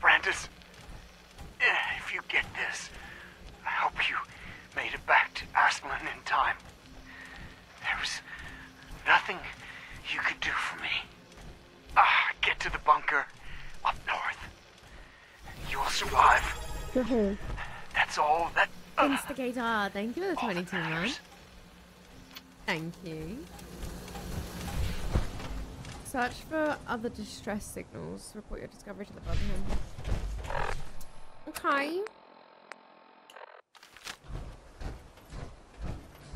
Brandis, eh, if you get this, I hope you made it back to Astlan in time. There was nothing you could do for me. Ah, get to the bunker. You will survive. Uh-huh. That's all that. Uh, Instigator, ah, thank you for the 22 man. Thank you. Search for other distress signals. Report your discovery to the Brotherhood. Okay.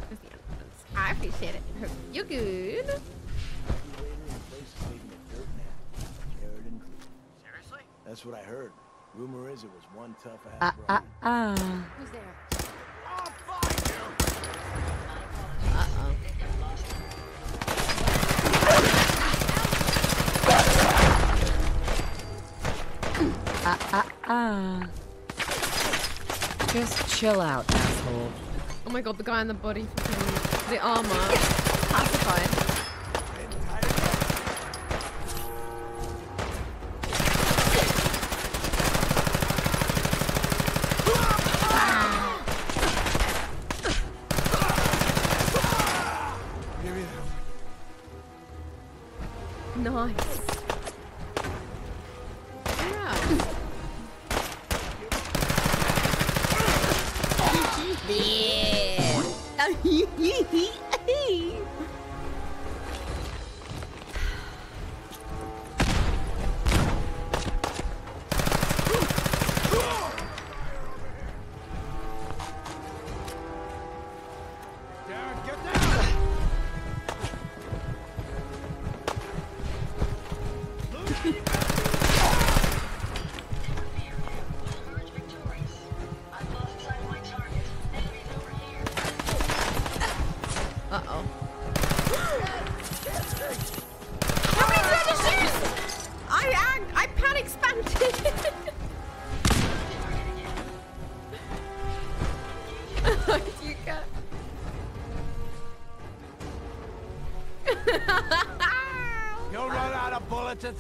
There's the entrance. I appreciate it. Hope you're good. Seriously? That's what I heard. Rumor is it was one tough Uh, ass uh, brother. uh. Who's there? Uh-oh. Uh, uh, uh. Just chill out, asshole. Oh my god, the guy in the body the armor pacified.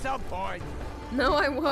Some point. No, I won't.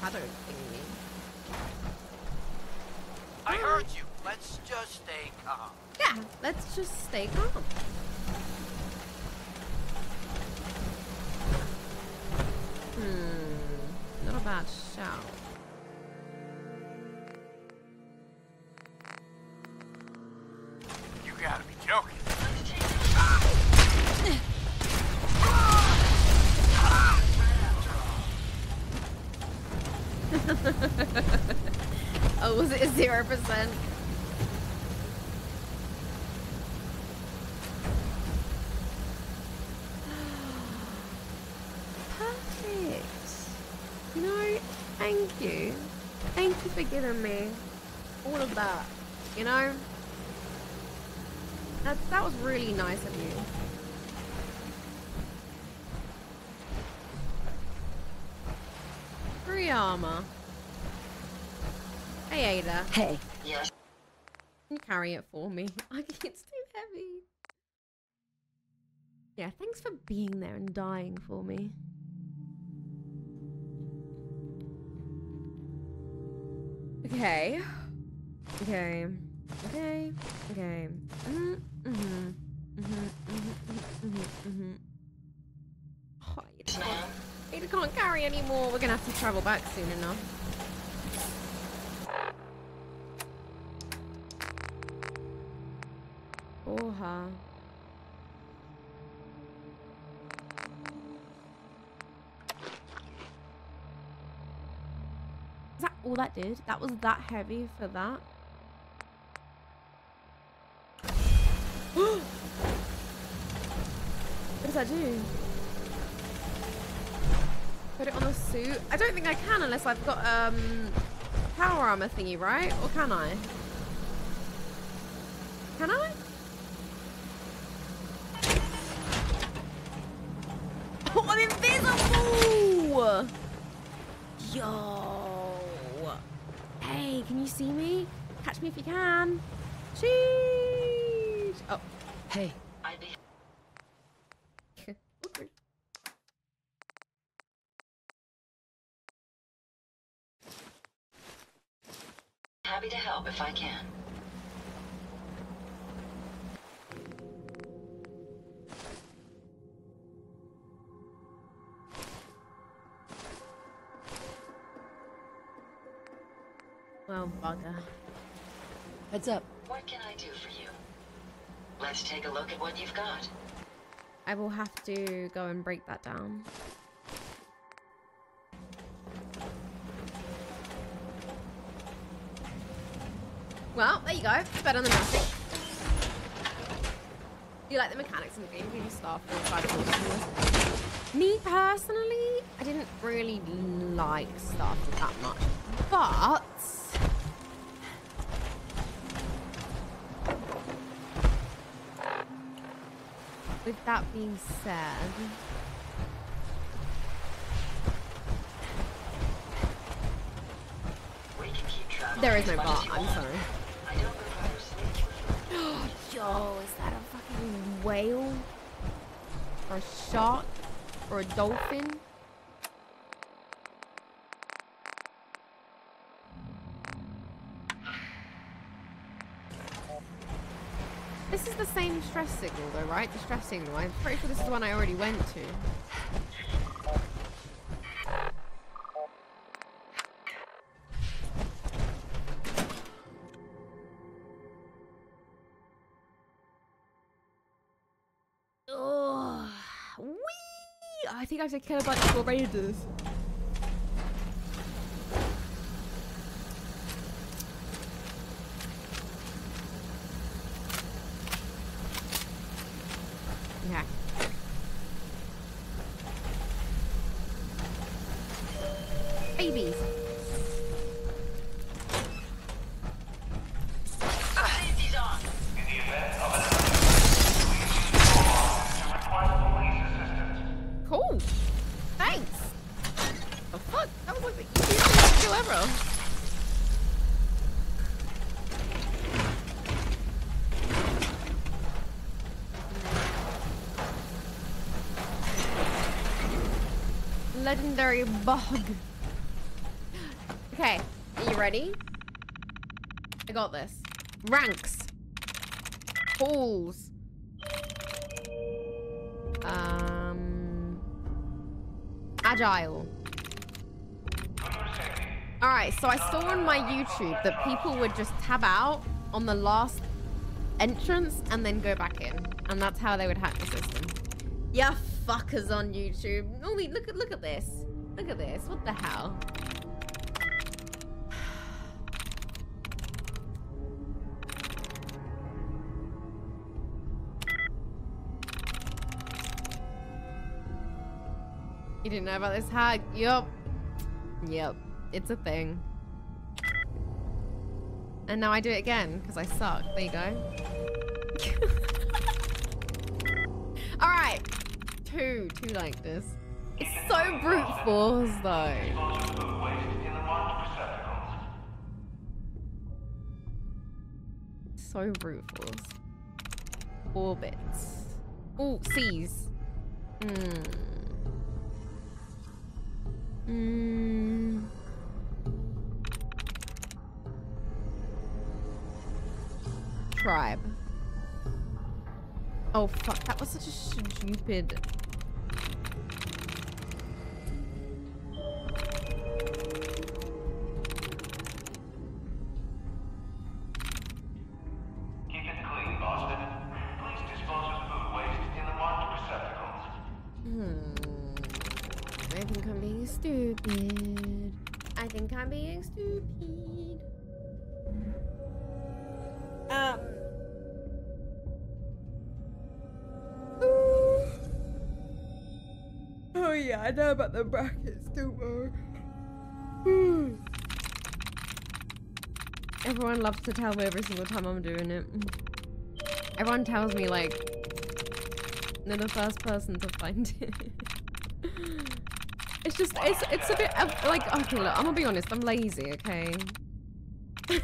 Shadow thingy. I heard you. Let's just stay calm. Yeah, let's just stay calm. Hmm, not a bad shout. It zero percent? Perfect. You know, thank you. Thank you for giving me all of that. You know, that that was really nice of you. Free armor. Hey Ada. Hey. Yes. Can you carry it for me? it's too heavy. Yeah, thanks for being there and dying for me. Okay. Okay. Okay. Okay. Mm, mhm. Mhm. Mhm. Mhm. Mhm. Oh, Ada can't, Ada can't carry anymore. We're gonna have to travel back soon enough. Oha. Is that all that did? That was that heavy for that? what does that do? Put it on the suit? I don't think I can unless I've got um power armor thingy, right? Or can I? Can I? Oh, I'm invisible! Yo! Hey, can you see me? Catch me if you can. Cheese! Oh. Hey. Happy to help if I can. Heads up. What can I do for you? Let's take a look at what you've got. I will have to go and break that down. Well, there you go. It's better than nothing. You like the mechanics in the game? Can you start Me personally, I didn't really like Starfield that much. But that being said, there is no bar. I'm sorry. Yo, is that a fucking whale? Or a shark? Or a dolphin? This is the same stress signal though, right? The stress signal. I'm pretty sure this is the one I already went to. Ugh. Whee! I think I have to kill a bunch of raiders. Legendary bug. Okay, are you ready? I got this. Ranks. Halls. Um. Agile. Alright, so I saw on my YouTube that people would just tab out on the last entrance and then go back in. And that's how they would hack the system. Yeah, fuckers on YouTube. Holy, look at look at this. Look at this. What the hell? You didn't know about this hack? Yup. Yep. It's a thing. And now I do it again because I suck. There you go. Alright. Two. Two like this. It's so brute force though. So brute force. Orbits. Oh, C's. Hmm. Hmm. Tribe. Oh fuck, that was such a stupid... I know about the brackets. Hmm. Everyone loves to tell me every single time I'm doing it. Everyone tells me like they're the first person to find it. it's just it's it's a bit like okay look I'm gonna be honest I'm lazy okay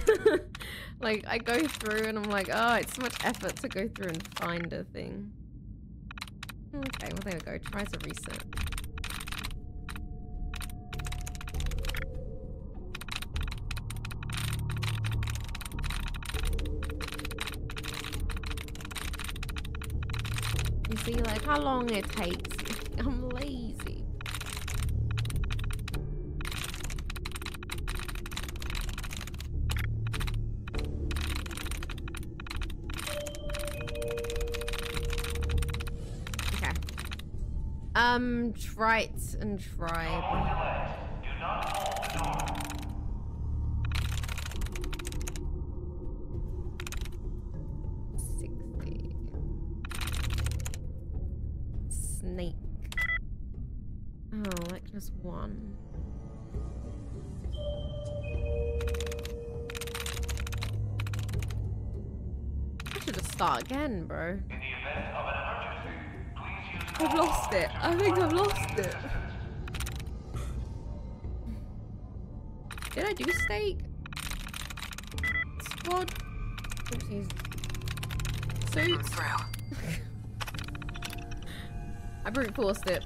like I go through and I'm like oh it's so much effort to go through and find a thing okay well there we go try to reset see like how long it takes. I'm lazy. Okay. Um, trite and try. Bro. I've lost it. I think I've lost it. Did I do steak? Squad? Oopsies. Suits? I brute forced it.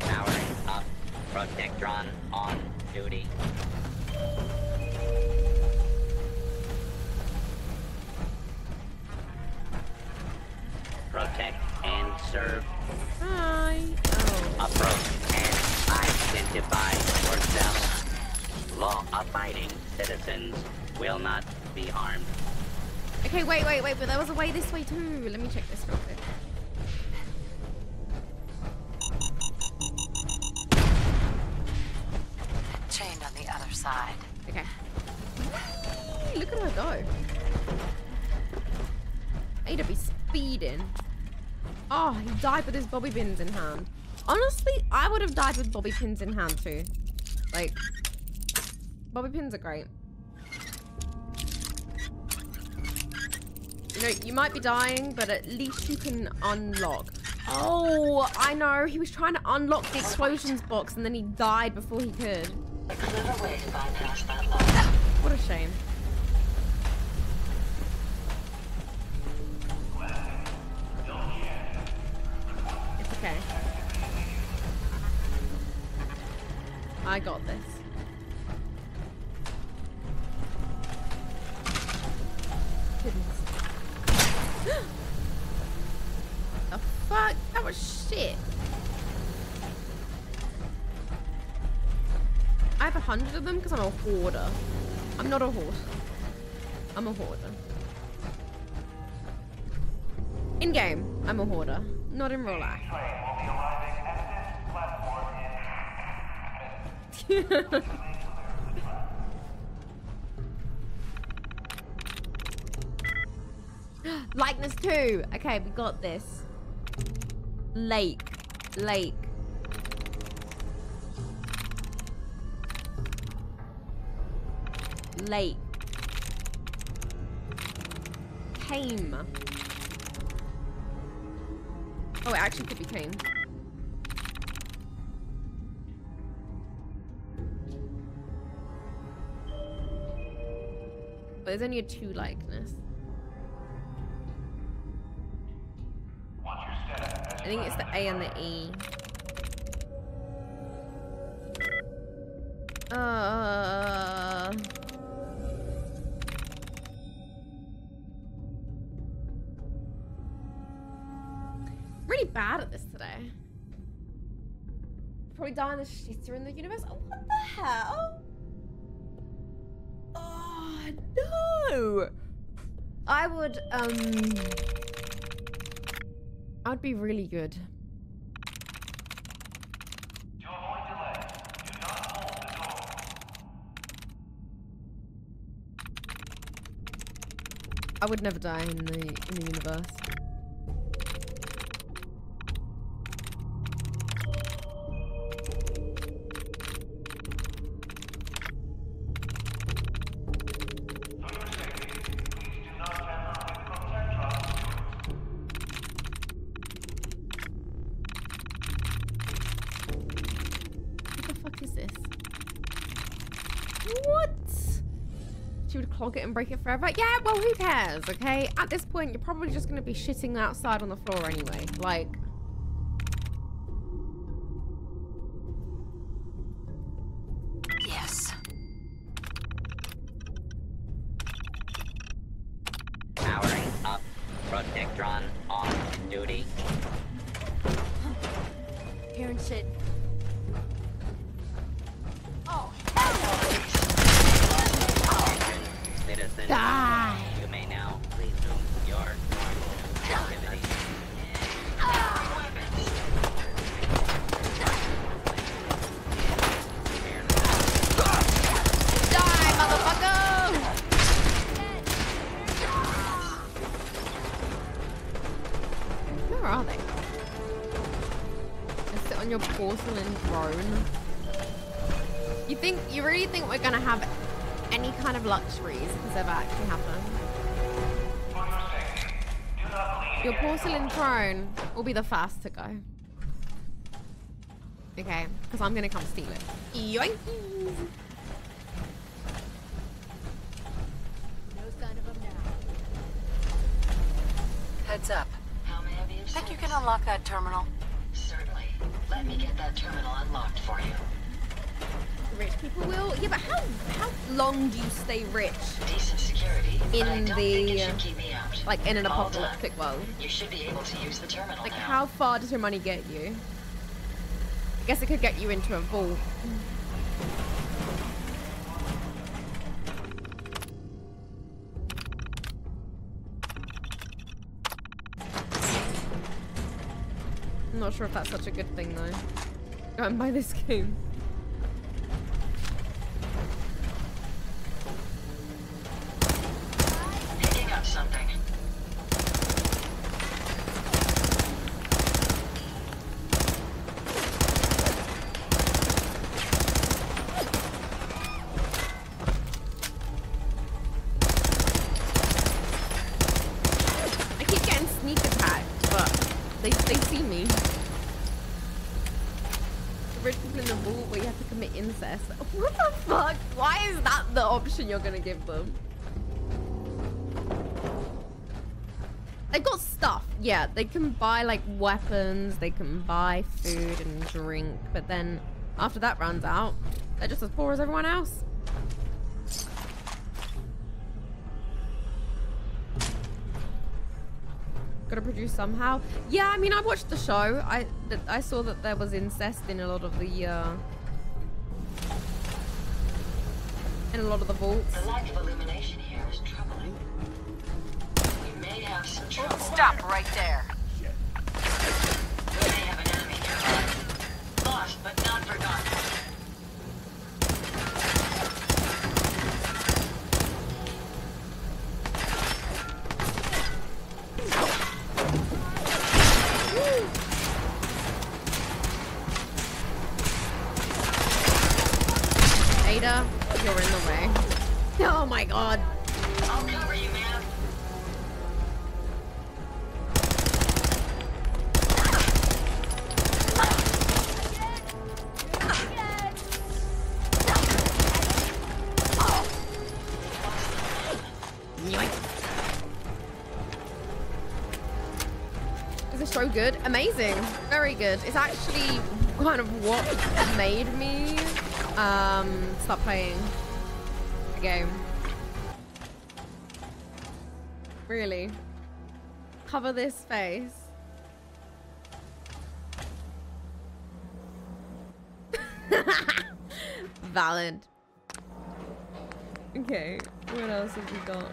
Powering up. Protectron on duty. Way this way too. Let me check this real quick. Chained on the other side. Okay. Whee! Look at her go. I need to be speeding. Oh, he died with his bobby pins in hand. Honestly, I would have died with bobby pins in hand too. Like, bobby pins are great. You know, you might be dying, but at least you can unlock. Oh, I know. He was trying to unlock the explosions box and then he died before he could. What a shame. It's okay. I got this. Them because I'm a hoarder. I'm not a horse. I'm a hoarder. In game, I'm a hoarder. Not in real life. Likeness 2. Okay, we got this. Lake. Lake. Lake. Came. Oh, it actually could be came. But there's only a two likeness. I think it's the A and the E. Probably dying the shitter in the universe. Oh, what the hell? Oh no! I would um. I'd be really good. I would never die in the in the universe. It and break it forever? Yeah, well, who cares, okay? At this point, you're probably just going to be shitting outside on the floor anyway. Like... the fast to go. Okay, because I'm gonna come steal it. Yoink! Like in an All done. apocalyptic world? You should be able to use the terminal Like now. how far does your money get you? I guess it could get you into a vault. I'm not sure if that's such a good thing though. Go and buy this game. Picking up something. I keep getting sneak attacked, but they they see me. The rich people in the vault where you have to commit incest. What the fuck? Why is that the option you're gonna give them? They've got stuff. Yeah, they can buy like weapons, they can buy food and drink, but then after that runs out, they're just as poor as everyone else. Gotta produce somehow. Yeah, I mean, I watched the show. I th- I saw that there was incest in a lot of the uh, in a lot of the vaults. The lack of illumination here is troubling. We may have some trouble. Stop right there. Good. It's actually kind of what made me um, stop playing the game. Really. Cover this face. Valid. Okay, what else have we got?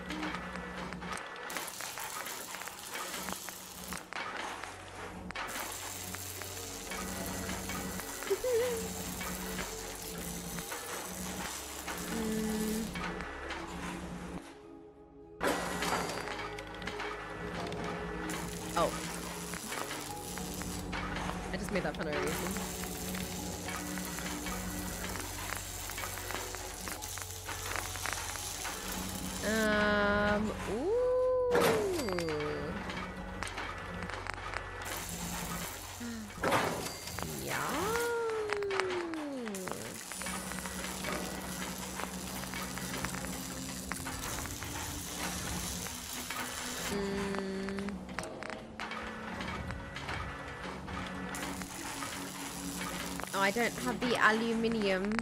Don't have the aluminium.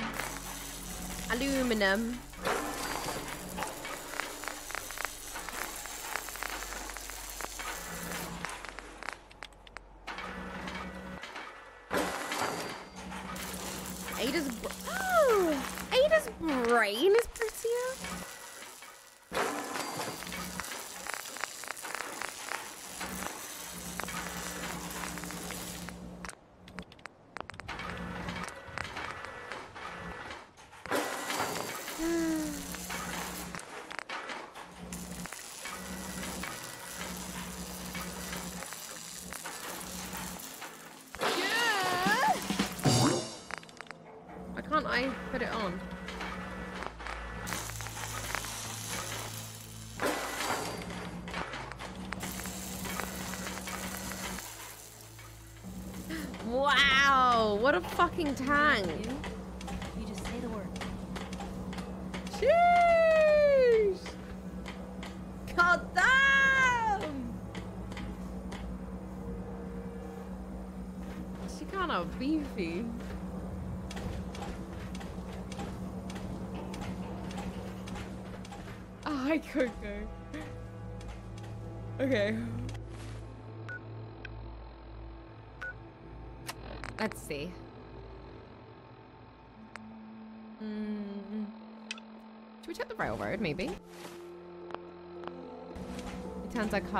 Aluminum. Fucking tank.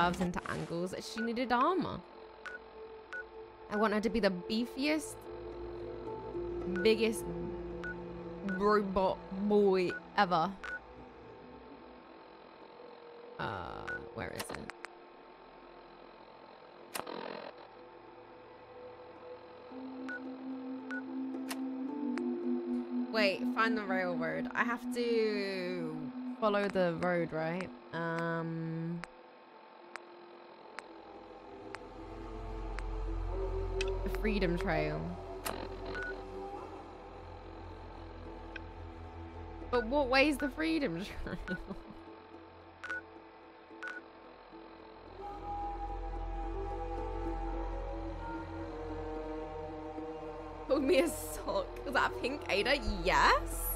Curves into angles. She needed armor. I want her to be the beefiest, biggest robot boy ever. Uh, where is it? Wait, find the railroad. I have to follow the road, right? Um. Freedom Trail. But what way's the Freedom Trail? Hold me a sock. Is that pink Ada? Yes.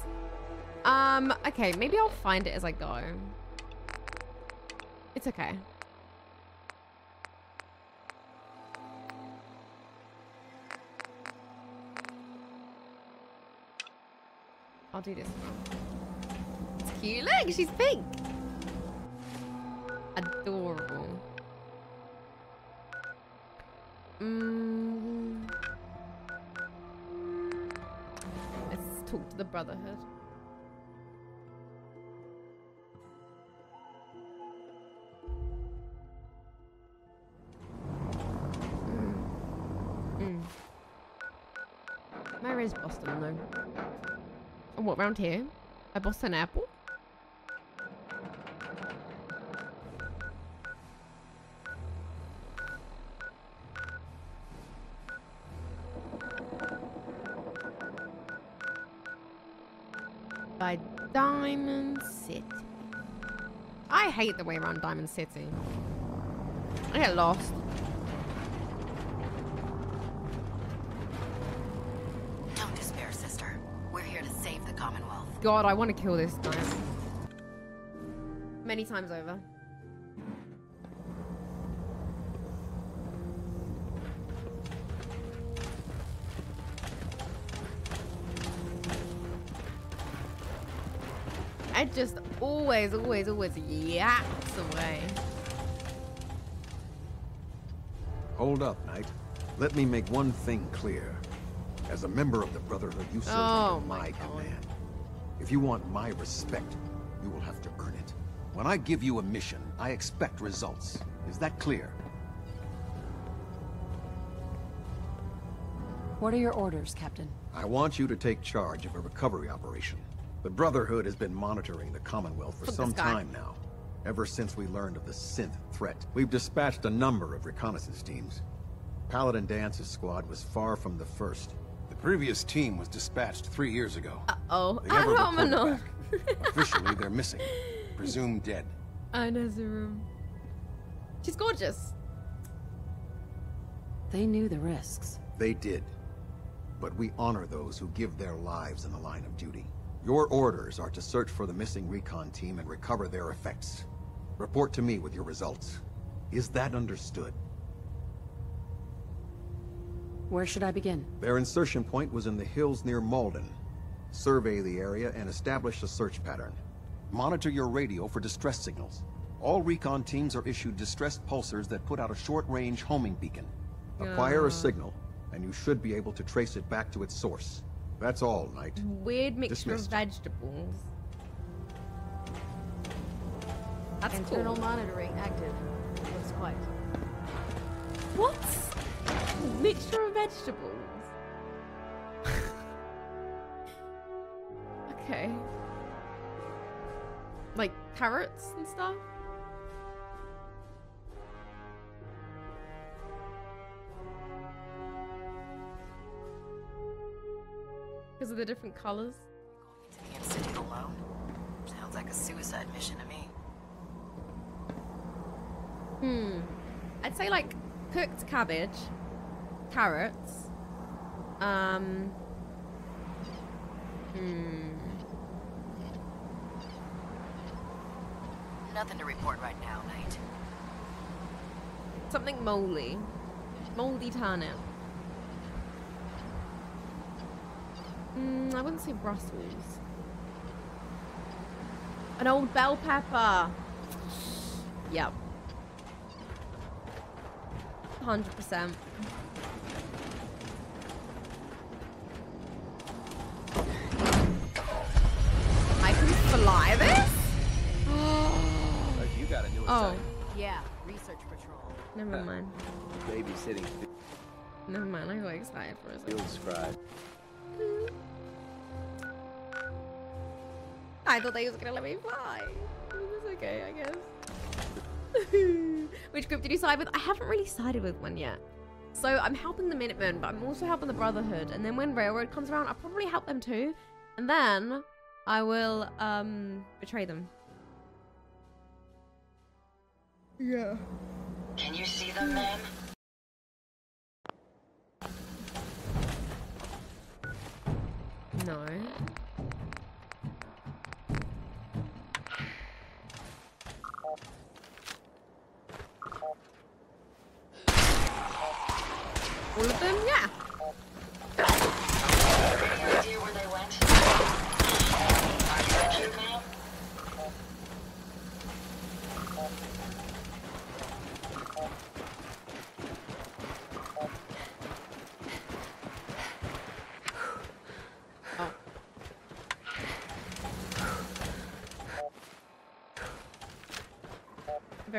Um, okay, maybe I'll find it as I go. It's okay. I'll do this one. It's cute. Look, she's pink. Adorable. Mm. Let's talk to the Brotherhood. What, round here? By Boston apple? By Diamond City. I hate the way around Diamond City. I get lost. God, I want to kill this guy. Many times over. I just always, always, always yaps away. Hold up, Knight. Let me make one thing clear. As a member of the Brotherhood, you serve Oh under my command. If you want my respect, you will have to earn it. When I give you a mission, I expect results. Is that clear? What are your orders, Captain? I want you to take charge of a recovery operation. The Brotherhood has been monitoring the Commonwealth for Fuck some time now. Ever since we learned of the synth threat, we've dispatched a number of reconnaissance teams. Paladin Danse's squad was far from the first. The previous team was dispatched three years ago. Oh, Oh, they never reported Anomalous. back. Officially, they're missing. Presumed dead. Anazurum. She's gorgeous. They knew the risks. They did. But we honor those who give their lives in the line of duty. Your orders are to search for the missing recon team and recover their effects. Report to me with your results. Is that understood? Where should I begin? Their insertion point was in the hills near Malden. Survey the area and establish a search pattern. Monitor your radio for distress signals. All recon teams are issued distress pulsars that put out a short-range homing beacon. Acquire Yeah. a signal, and you should be able to trace it back to its source. That's all, Knight. Weird mixture Dismissed. of vegetables. That's Internal cool. monitoring active. Looks quiet. What? Mixture of vegetables. Okay. Like carrots and stuff? because of the different colors. To the Institute alone? Sounds like a suicide mission to me. Hmm. I'd say like cooked cabbage, carrots. Um. Hmm. Nothing to report right now, Knight. Something moldy. Moldy turnip. Mm, I wouldn't say Brussels. An old bell pepper. Yep. 100%. Never mind. Babysitting Never mind, I got excited for a second. field scribe. I thought they was gonna let me fly. It's okay, I guess. Which group did you side with? I haven't really sided with one yet. So I'm helping the Minutemen, but I'm also helping the Brotherhood. And then when Railroad comes around, I'll probably help them too. And then I will um betray them. Yeah. Can you see them, ma'am? No. All of them? Yeah. Any idea where they went? Are you injured, ma'am? Oh.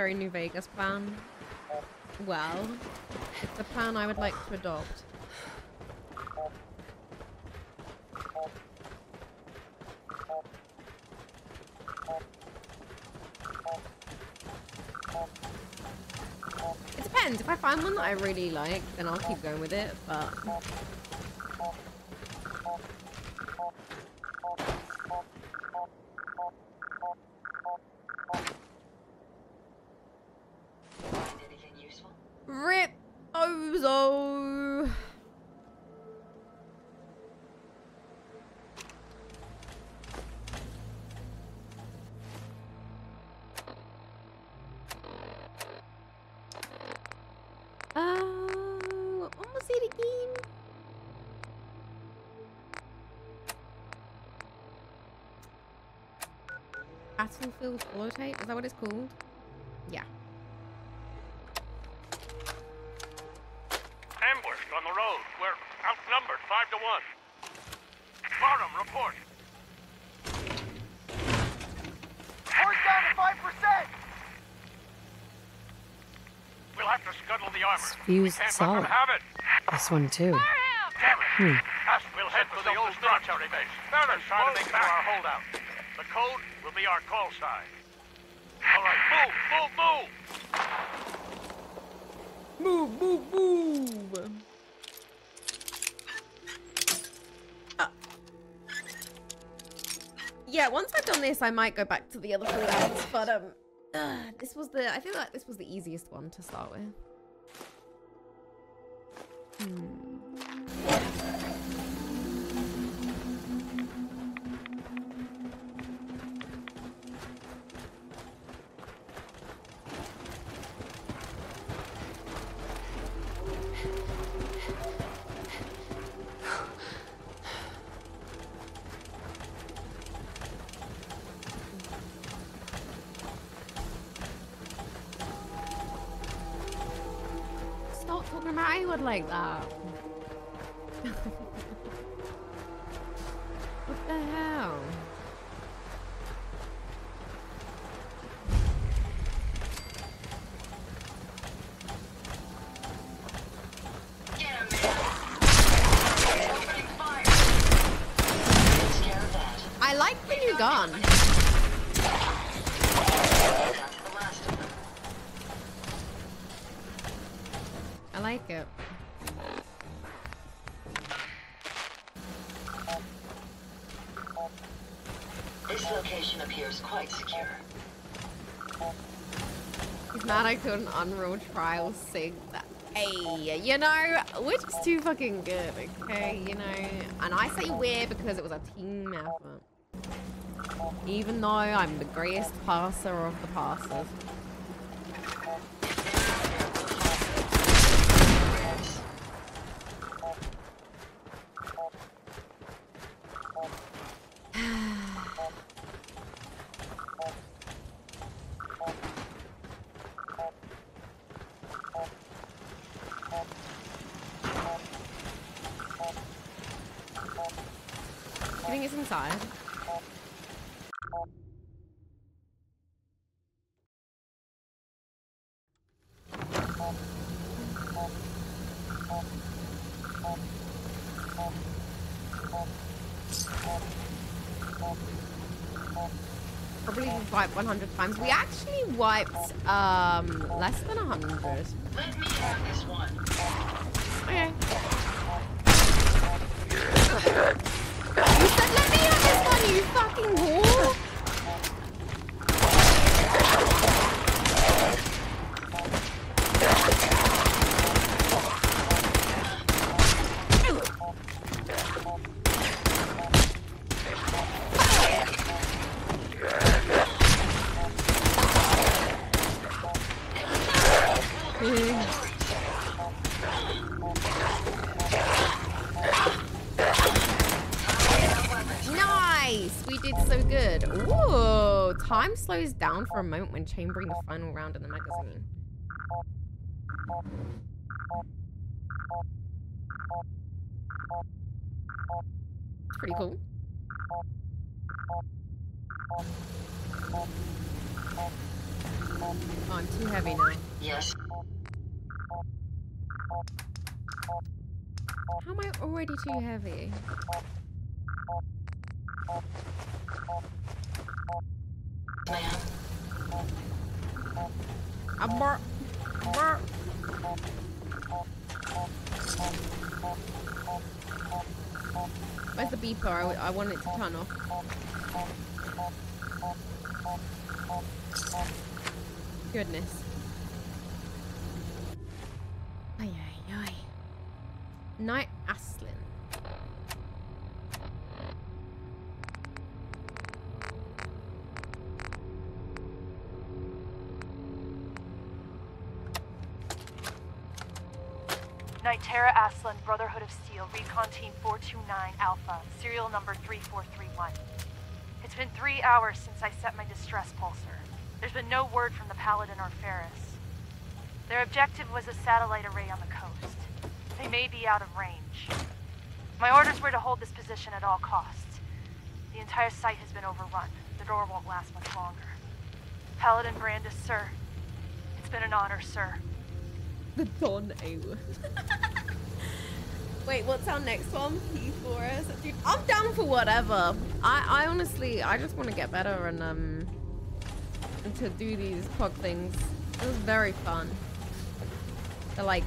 Very New Vegas plan. Well, it's a plan I would like to adopt. It depends. If I find one that I really like, then I'll keep going with it, but... Battlefield holotape? Is that what it's called? Yeah. Ambushed on the road. We're outnumbered five to one. Barnum, report. Horse down to 5%! We'll have to scuttle the armor. Fused we solid. have it. This one too. Damn it. Hmm. Us, we'll head for the old military base. They're trying to make for our holdout. The code will our call sign. All right, move, move, move! Move, move, move. Uh, yeah, once I've done this, I might go back to the other four rounds, but um, uh, this was the. I feel like this was the easiest one to start with. He's mad Unreal Trial sig that. Hey, you know, we're just too fucking good, okay? You know, and I say we're because it was a team effort. Even though I'm the greatest passer of the passers. You think it's inside? Probably wiped 100 times. We actually wiped um less than 100. Let me have this one. Okay. You said let me have this one, you fucking whore! Nice! We did so good. Ooh, time slows down for a moment when chambering the final round in the magazine. Pretty cool. Oh, I'm too heavy now. Yes. How am I already too heavy? Ma'am. I'm more. more. Where's the beeper? I, want it to turn off. Goodness. Ay, ay, ay. Knight Astlan. Nitera Brotherhood of Steel, Recon Team 429 Alpha, serial number 3431. It's been three hours since I set my distress pulsar. There's been no word from the Paladin or Ferris. Their objective was a satellite array on the coast. They may be out of range. My orders were to hold this position at all costs. The entire site has been overrun. The door won't last much longer. Paladin Brandis, sir. It's been an honor, sir. The Don A. Wait, what's our next one? P for us? Dude, I'm down for whatever. I, I honestly, I just want to get better and um, and to do these pog things. It was very fun. The like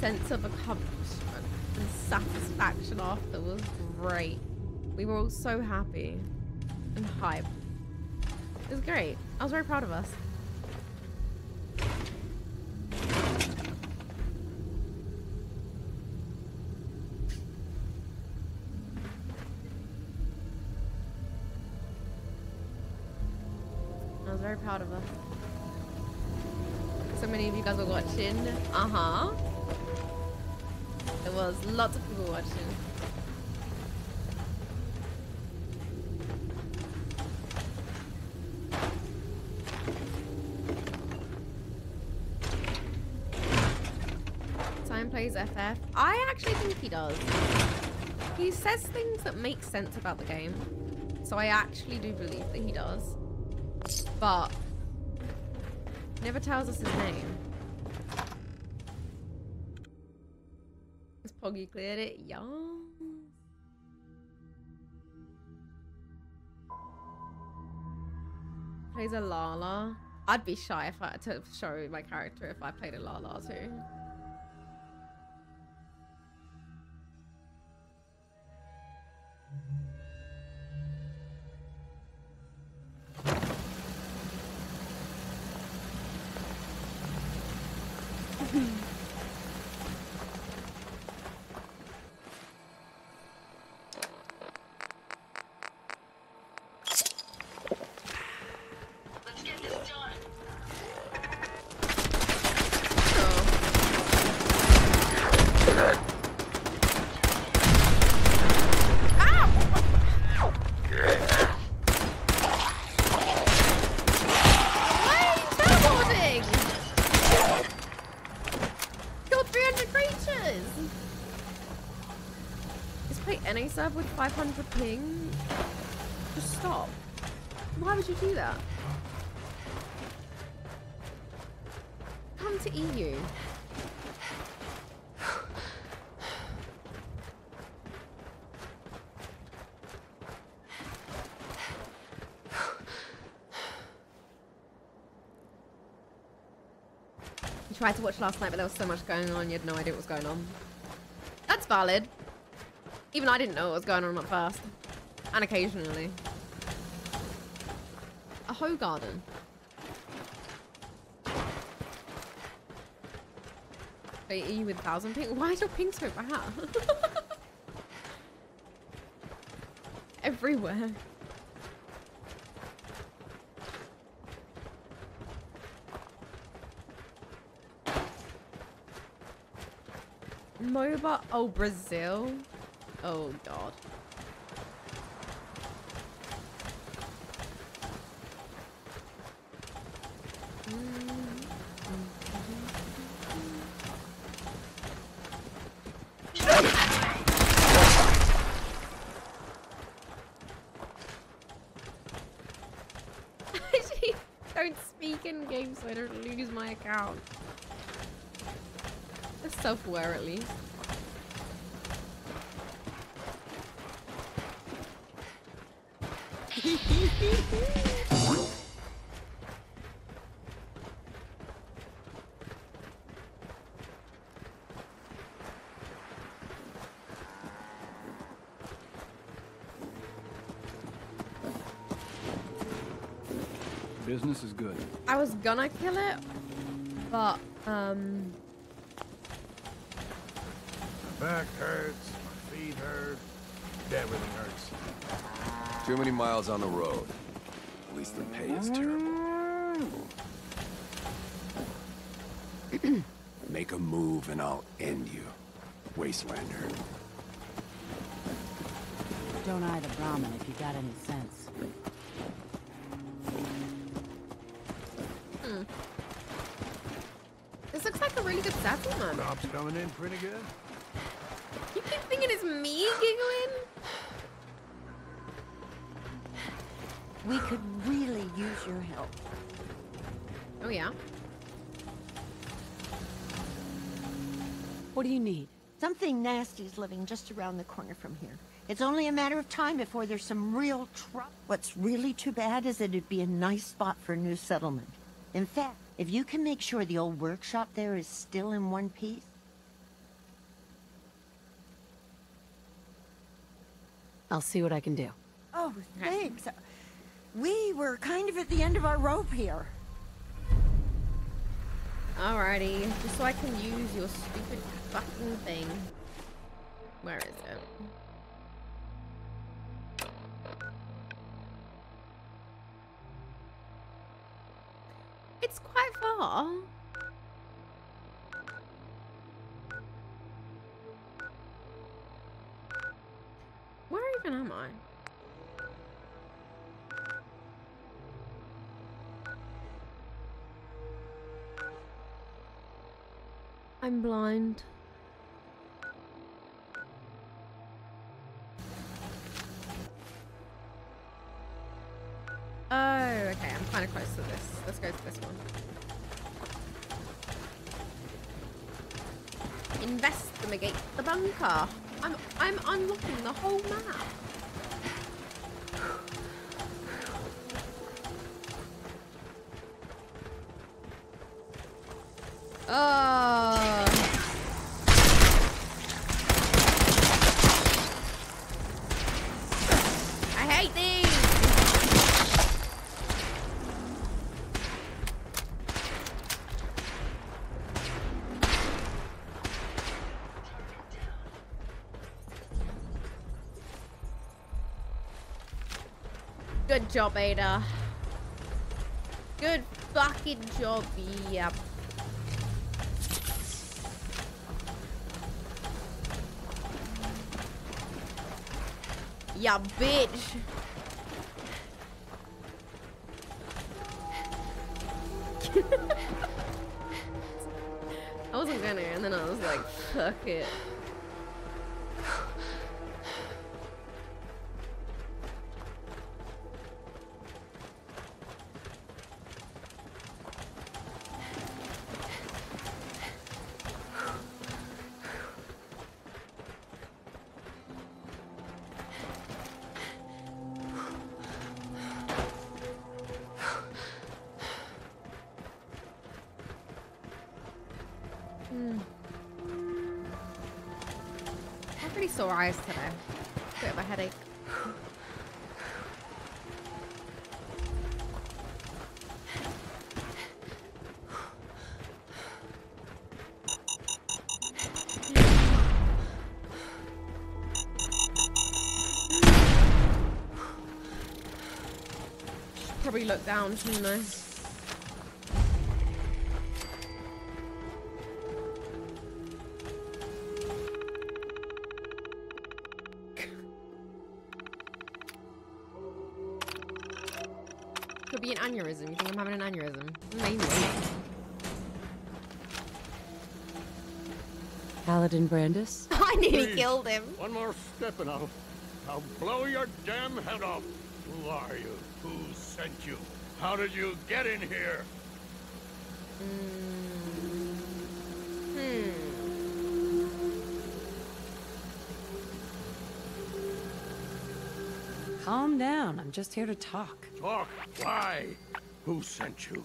sense of accomplishment and satisfaction after was great. We were all so happy and hype. It was great. I was very proud of us. I was very proud of us. So many of you guys were watching. Uh-huh. There was lots of people watching. Simon plays FF. I actually think he does. He says things that make sense about the game. So I actually do believe that he does. But never tells us his name. Has Poggy cleared it? Yeah. Plays a Lala. I'd be shy if I to show my character if I played a Lala too. Mm-hmm. 500 ping? Just stop. Why would you do that? Come to EU. You tried to watch last night, but there was so much going on, you had no idea what was going on. That's valid. Even I didn't know what was going on at first. And occasionally. A hoe garden. Wait, are you with 1000 ping? Why is your ping so bad? Everywhere. MOBA. Oh, Brazil. Oh, God. Don't speak in game so I don't lose my account. Just self-aware at least. Business is good. I was gonna kill it, but um, back hurts, my feet hurt, everything hurts. Too many miles on the road. At least the pay is terrible. Make a move and I'll end you, Wastelander. Don't eye the Brahmin if you got any sense. hmm. This looks like a really good settlement. Crops coming in pretty good. You keep thinking it's me giggling? We could really use your help. Oh yeah. What do you need? Something nasty is living just around the corner from here. It's only a matter of time before there's some real trouble. What's really too bad is that it'd be a nice spot for a new settlement. In fact, if you can make sure the old workshop there is still in one piece, I'll see what I can do. Oh, thanks. We were kind of at the end of our rope here. Alrighty, just so I can use your stupid fucking thing. Where is it? It's quite far. Where even am I? I'm blind. Oh, okay. I'm kind of close to this. Let's go to this one. Investigate the bunker. I'm I'm unlocking the whole map. Good job, Ada. Good fucking job, yep. yeah, bitch. I wasn't gonna, and then I was like, fuck it. Sore eyes today. Bit of a headache. Probably look down, shouldn't I? Brandis? I nearly Please, killed him. One more step and I'll, I'll blow your damn head off. Who are you? Who sent you? How did you get in here? Hmm. Calm down. I'm just here to talk. Talk. Why? Who sent you?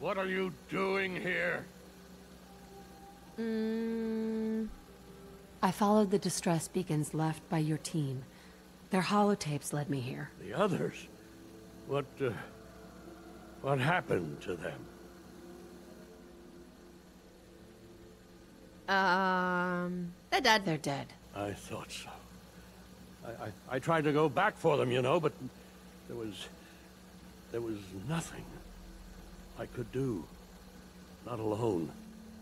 What are you doing here? Hmm. I followed the distress beacons left by your team. Their holotapes led me here. The others? What, uh, what happened to them? Um, they're dead. They're dead. I thought so. I, I, I tried to go back for them, you know, but there was... There was nothing I could do. Not alone.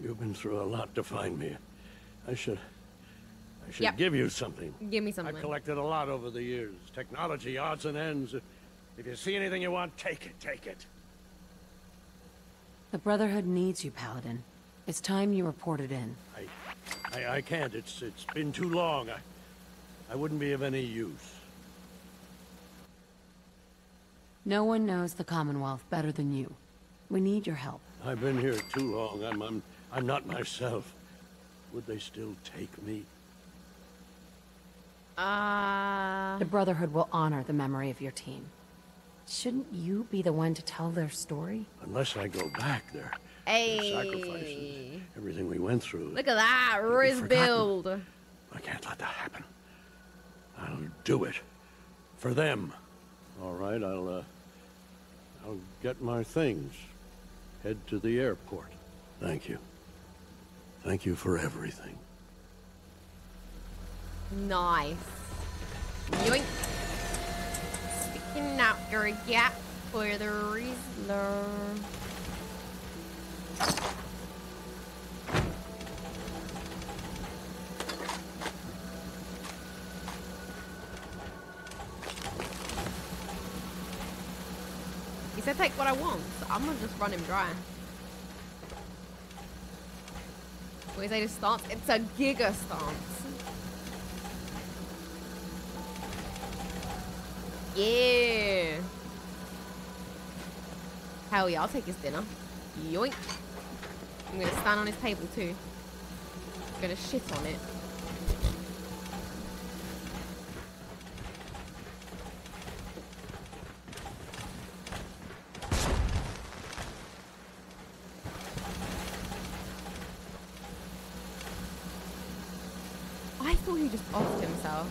You've been through a lot to find me. I should... I should Yep. give you something. Give me something. I've collected a lot over the years. Technology, odds and ends. If you see anything you want, take it, take it. The Brotherhood needs you, Paladin. It's time you reported in. I, I can't. It's it's been too long. I, I wouldn't be of any use. No one knows the Commonwealth better than you. We need your help. I've been here too long. I'm I'm I'm not myself. Would they still take me? Uh, The Brotherhood will honor the memory of your team. Shouldn't you be the one to tell their story? Unless I go back there. hey. Sacrifices. Everything we went through. Look at that. It'd Riz forgotten. build. I can't let that happen. I'll do it. For them. All right, I'll, uh... I'll get my things. Head to the airport. Thank you. Thank you for everything. Nice. Yoink. Sticking out your gap for the Rizzler. He said take what I want, so I'm gonna just run him dry. What is it a stance? It's a giga stance. Yeah. Hell yeah, I'll take his dinner. Yoink. I'm gonna stand on his table too. I'm gonna shit on it. I thought he just offed himself.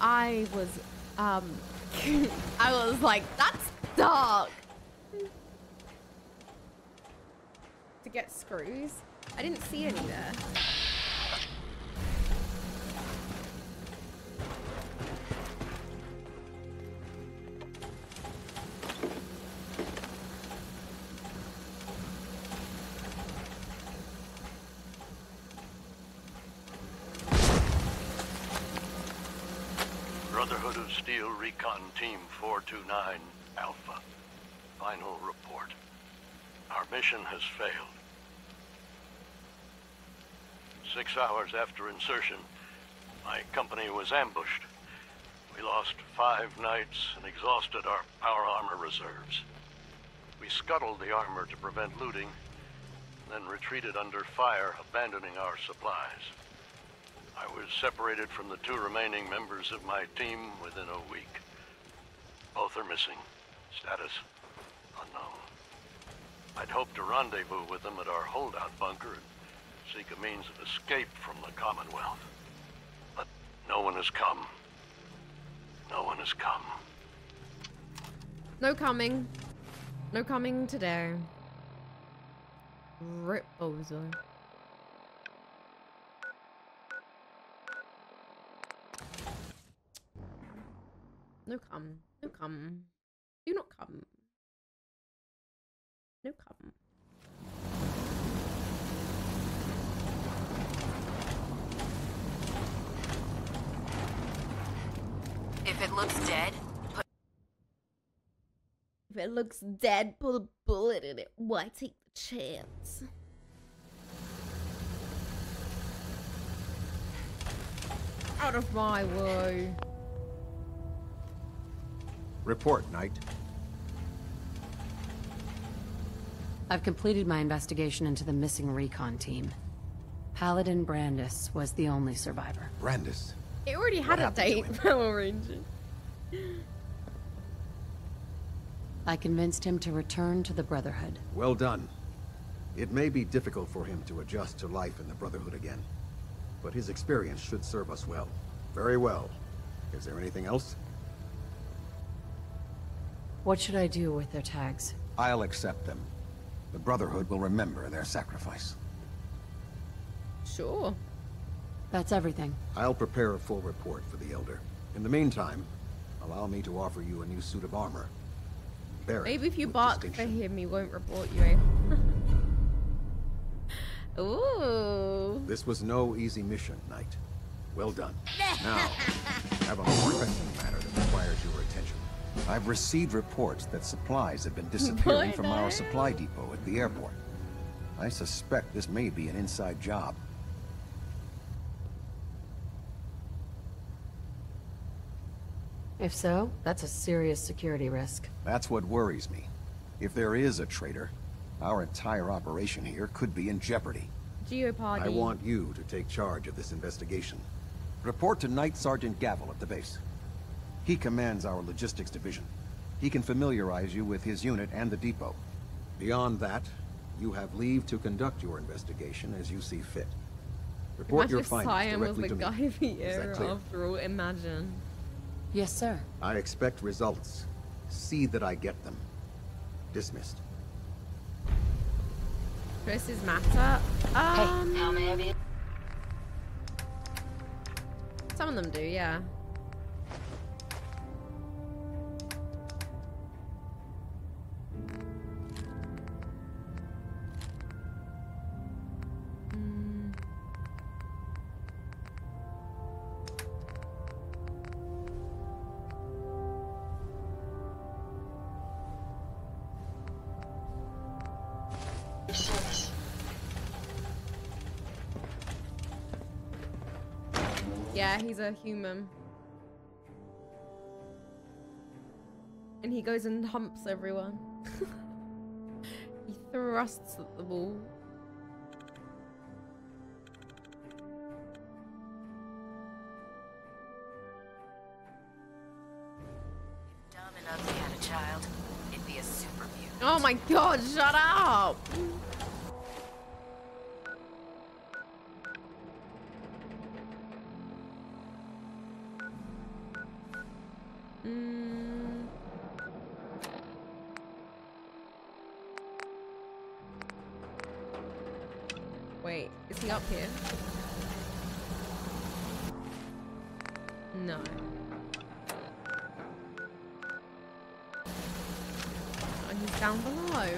I was, um, I was like, that's dark. To get screws? I didn't see any there. 429 Alpha. Final report. Our mission has failed. Six hours after insertion, my company was ambushed. We lost five knights and exhausted our power armor reserves. We scuttled the armor to prevent looting, then retreated under fire, abandoning our supplies. I was separated from the two remaining members of my team within a week. Both are missing. Status unknown. I'd hoped to rendezvous with them at our holdout bunker and seek a means of escape from the Commonwealth. But no one has come. No one has come. No coming. No coming today. Rip oh, bozo. No come. No come. Do not come. No come. If it looks dead, put If it looks dead, put a bullet in it. Why take the chance? Out of my way. Report, Knight. I've completed my investigation into the missing recon team. Paladin Brandis was the only survivor. Brandis? It already had What a date, Power Ranger. I convinced him to return to the Brotherhood. Well done. It may be difficult for him to adjust to life in the Brotherhood again. But his experience should serve us well. Very well. Is there anything else? What should I do with their tags? I'll accept them. The Brotherhood will remember their sacrifice. Sure. That's everything. I'll prepare a full report for the Elder. In the meantime, allow me to offer you a new suit of armor. Bear it Maybe if you bark for distinction. him, he won't report you. eh? Ooh. This was no easy mission, Knight. Well done. Now, I have a more pressing matter that requires your attention. I've received reports that supplies have been disappearing from our supply depot at the airport. I suspect this may be an inside job. If so, that's a serious security risk. That's what worries me. If there is a traitor, our entire operation here could be in jeopardy. Geopardy. I want you to take charge of this investigation. Report to Knight Sergeant Gavel at the base. He commands our logistics division. He can familiarize you with his unit and the depot. Beyond that, you have leave to conduct your investigation as you see fit. Report Imagine your findings Cyan was directly the to guy me. of the Is that era clear? after all. Imagine. Yes, sir. I expect results. See that I get them. Dismissed. Dresses matter. Um, How may I be? some of them do, yeah. Yeah, he's a human. And he goes and humps everyone. he thrusts at the ball. dumb and ugly had a child, it'd be a super mutant. Oh my god, shut up! Mm. Wait, is he up here? No. Oh, he's down below.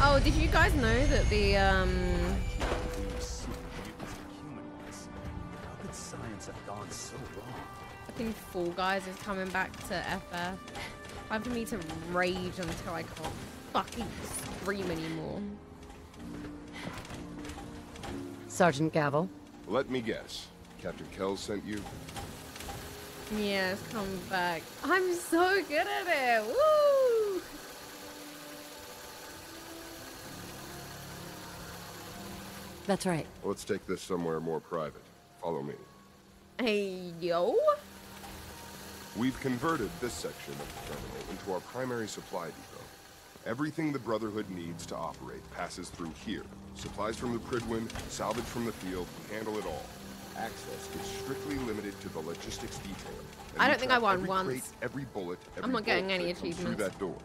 Oh, did you guys know that the um Fucking Fall Guys is coming back to FF. Time for me to rage until I can't fucking scream anymore. Sergeant Gavel. Let me guess. Captain Kells sent you? Yes, come back. I'm so good at it. Woo! That's right. Let's take this somewhere more private. Follow me. Hey, yo. We've converted this section of the terminal into our primary supply depot. Everything the Brotherhood needs to operate passes through here. Supplies from the Prydwen, salvage from the field, we handle it all. Access is strictly limited to the logistics detail. and I don't think I track won every once. crate, every bullet, every I'm not getting bolt any that comes achievements. Through that door.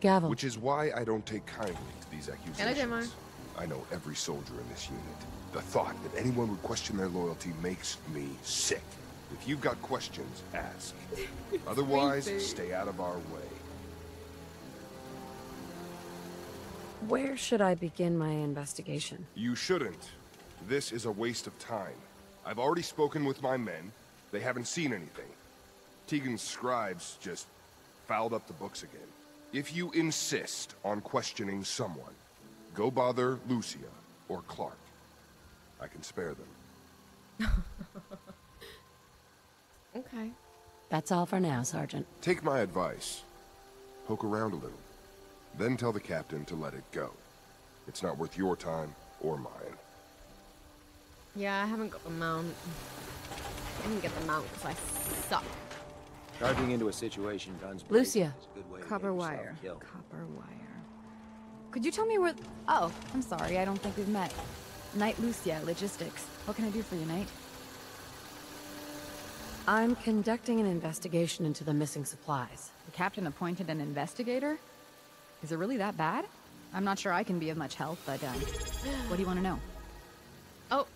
Gavel. Which is why I don't take kindly to these accusations. Demo. I know every soldier in this unit. The thought that anyone would question their loyalty makes me sick. If you've got questions, ask. Otherwise, stay out of our way. Where should I begin my investigation? You shouldn't. This is a waste of time. I've already spoken with my men. They haven't seen anything. Teagan's scribes just fouled up the books again. If you insist on questioning someone, go bother Lucia or Clark. I can spare them. Okay. That's all for now, Sergeant. Take my advice. Poke around a little. Then tell the captain to let it go. It's not worth your time or mine. Yeah, I haven't got the mount. I didn't get the mount because I suck. Charging into a situation, guns blazing, Lucia. is a good way Copper get wire. killed. Copper wire. Could you tell me where... Oh, I'm sorry. I don't think we've met. Knight Lucia, Logistics. What can I do for you, Knight? I'm conducting an investigation into the missing supplies. The captain appointed an investigator? Is it really that bad? I'm not sure I can be of much help, but, uh, what do you want to know? Oh.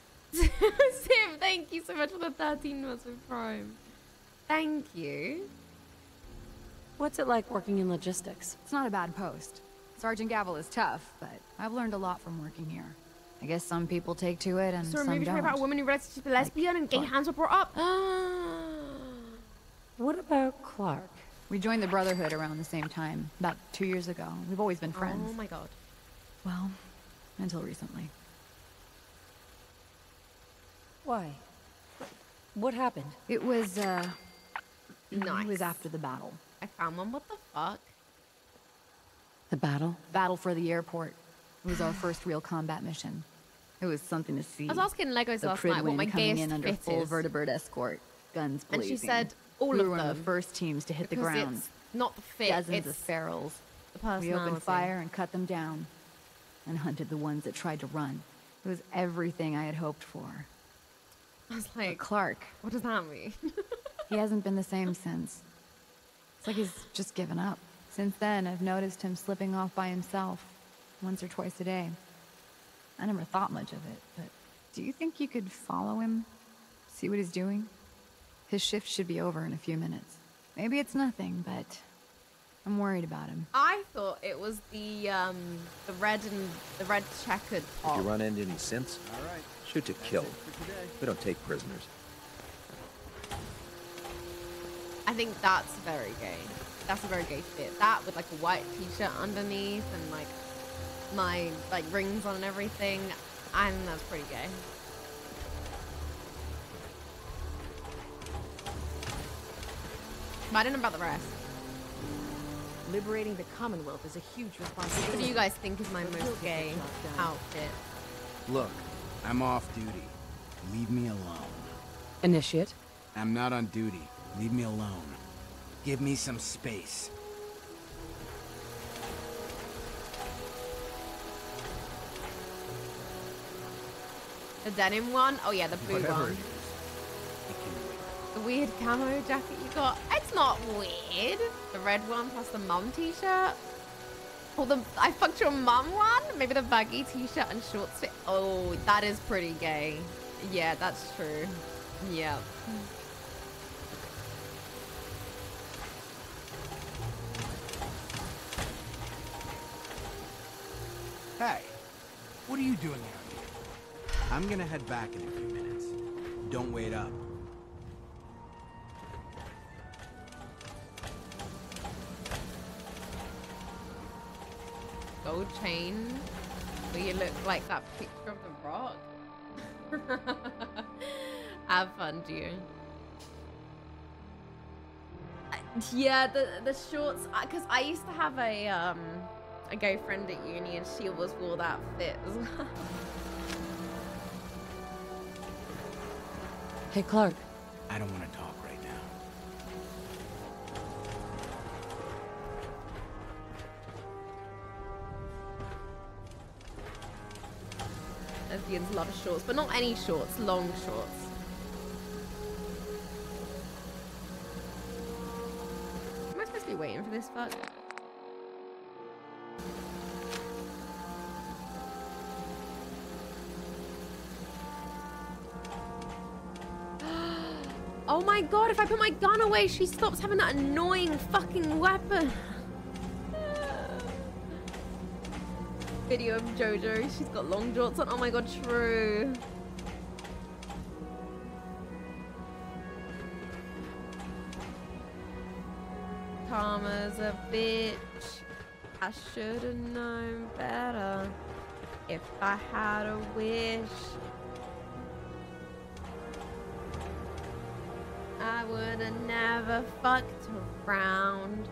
Sim, thank you so much for the 13 months with Prime. Thank you. What's it like working in logistics? It's not a bad post. Sergeant Gavel is tough, but I've learned a lot from working here. I guess some people take to it and So a some movie don't. about a woman who realized she's a lesbian and gay hands were brought up. What about Clark? We joined the Brotherhood around the same time, about two years ago. We've always been friends. Oh my god. Well, until recently. Why? What happened? It was, uh... Nice. It was after the battle. I found one. What the fuck? The battle? Battle for the airport. It was our first real combat mission. It was something to see. I was asking Legos the last night what my coming gayest in under fit full vertebrate escort, guns And blazing. she said all we of were one of the first teams to hit the ground. it's not the fit, Dozens of ferals. the We opened fire and cut them down, and hunted the ones that tried to run. It was everything I had hoped for. I was like, Clark, what does that mean? he hasn't been the same since. It's like he's just given up. Since then, I've noticed him slipping off by himself, once or twice a day. I never thought much of it, but do you think you could follow him? See what he's doing? His shift should be over in a few minutes. Maybe it's nothing, but I'm worried about him. I thought it was the um the red and the red checkered If top. you run into any synths, shoot to kill. We don't take prisoners. I think that's very gay. That's a very gay fit. That with like a white t-shirt underneath and like my like rings on and everything. I think that's pretty gay. But I don't know about the rest. Liberating the Commonwealth is a huge responsibility. What do you guys think is my most gay outfit? Look, I'm off duty. Leave me alone. Initiate. I'm not on duty. Leave me alone. Give me some space. The denim one? Oh yeah, the blue Whatever one. it is, it can wait. The weird camo jacket you got. It's not weird. The red one plus the mum t-shirt. Or the I fucked your mum one. Maybe the baggy t-shirt and shorts fit. Oh, that is pretty gay. Yeah, that's true. Yeah. Hey, what are you doing out here? I'm gonna head back in a few minutes. Don't wait up. Gold chain. Where you look like that picture of the rock. Have fun, dear. Uh, Yeah, the the shorts. Because I used to have a um a girlfriend at uni, and she always wore that fit as well. Hey, Clark. I don't want to talk right now. Lesbians love shorts, but not any shorts, long shorts. Am I supposed to be waiting for this fuck? God, if I put my gun away, she stops having that annoying fucking weapon. Video of Jojo, she's got long jorts on. Oh my god, true. Karma's a bitch. I should have known better if I had a wish. I would have never fucked around.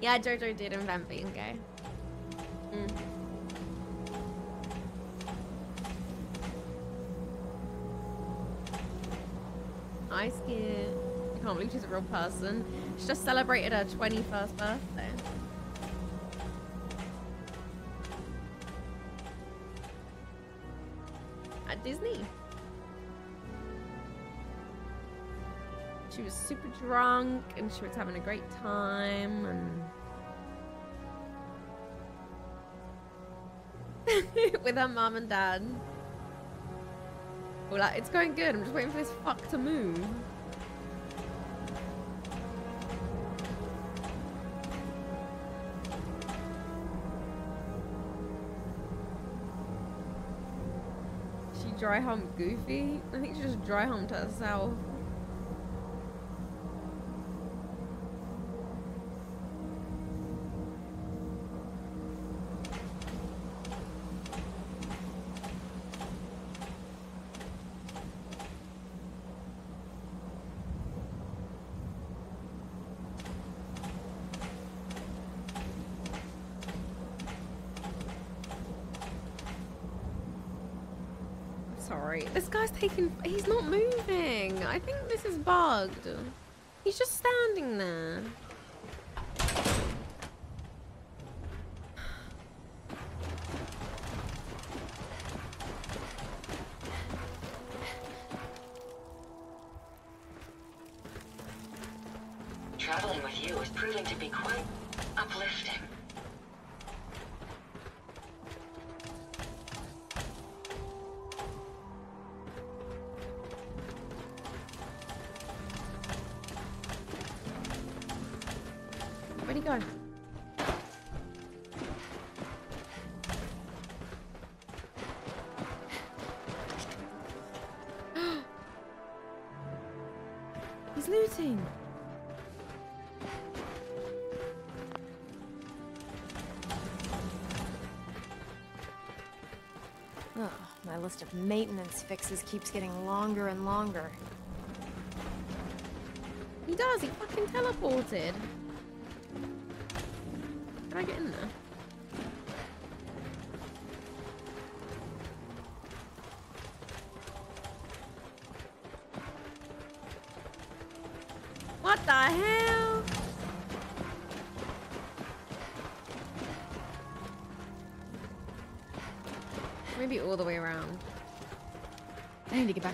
Yeah, Jojo did invent being gay. Mm. I can't believe she's a real person. She just celebrated her 21st birthday. Drunk and she was having a great time and with her mom and dad. We're like, it's going good. I'm just waiting for this fuck to move. She dry humped Goofy? I think she just dry humped herself. Sorry. This guy's taking. He's not moving. I think this is bugged. He's just standing there. Of maintenance fixes keeps getting longer and longer. He does. He fucking teleported.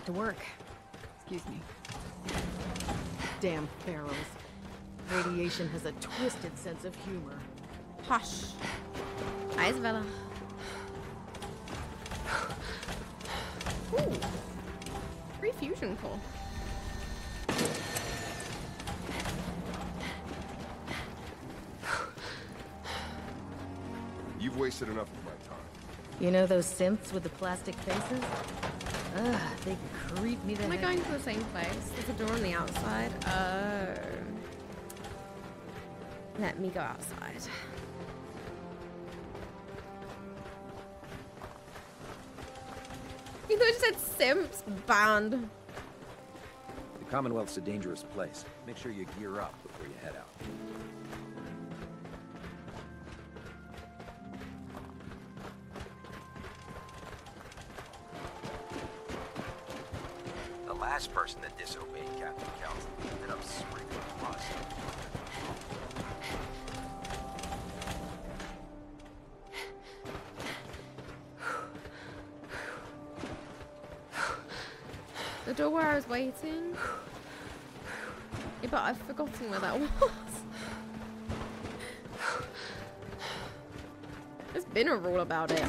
Back to work. Excuse me. Damn pharaohs. Radiation has a twisted sense of humor. Hush. Hi, Isabella. Ooh. Free fusion core. You've you've wasted enough of my time. You know those synths with the plastic faces? Ugh, they creep me the Am I going to the same place? There's a door on the outside. Oh. Let me go outside. You thought have said Simps banned. The Commonwealth's a dangerous place. Make sure you gear up before you head out. Where that was. There's been a rule about it.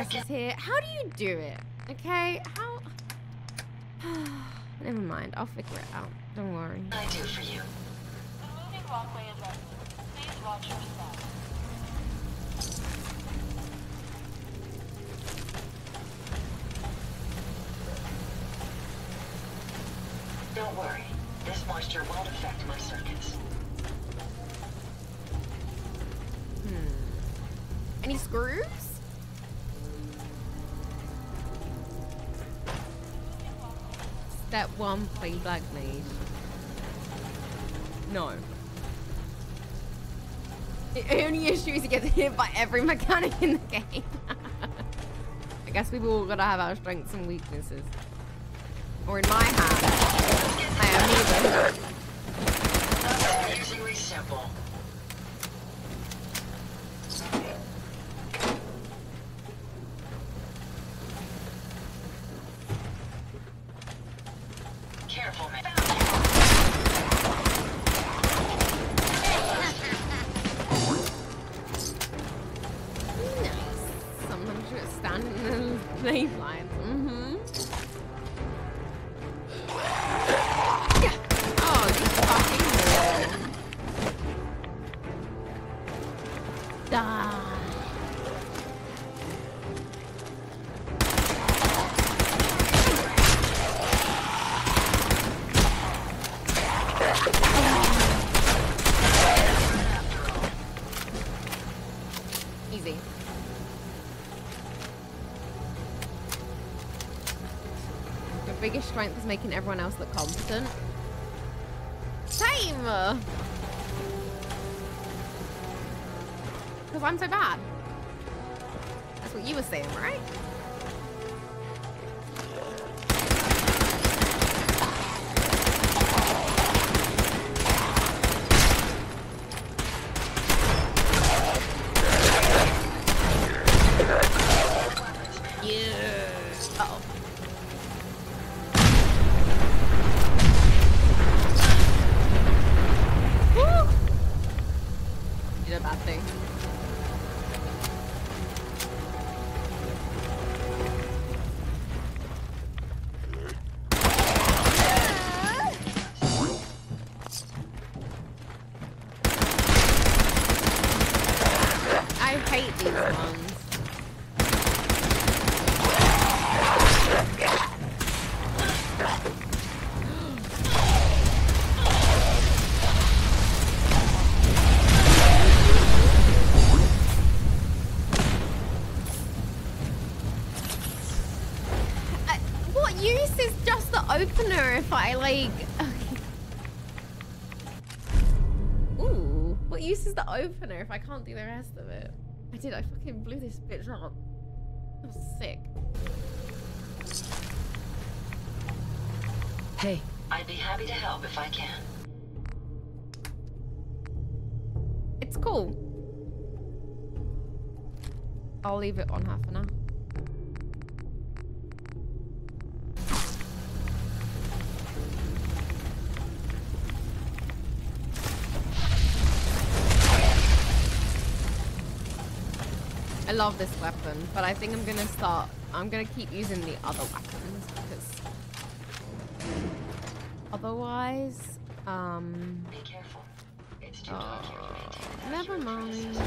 Is here. How do you do it? Okay, how? Never mind. I'll figure it Step one, play Black Mage. No. The only issue is he gets hit by every mechanic in the game. I guess we've all gotta have our strengths and weaknesses. Or in my hand, I am Easy. Your biggest strength is making everyone else look competent. Same! Because I'm so bad. That's what you were saying, right? Did, I fucking blew this bitch up. That was sick. Hey. I'd be happy to help if I can. It's cool. I'll leave it on half for now. Love this weapon, but I think I'm gonna start. I'm gonna keep using the other weapons because otherwise, um. Be careful. It's too Oh, never mind.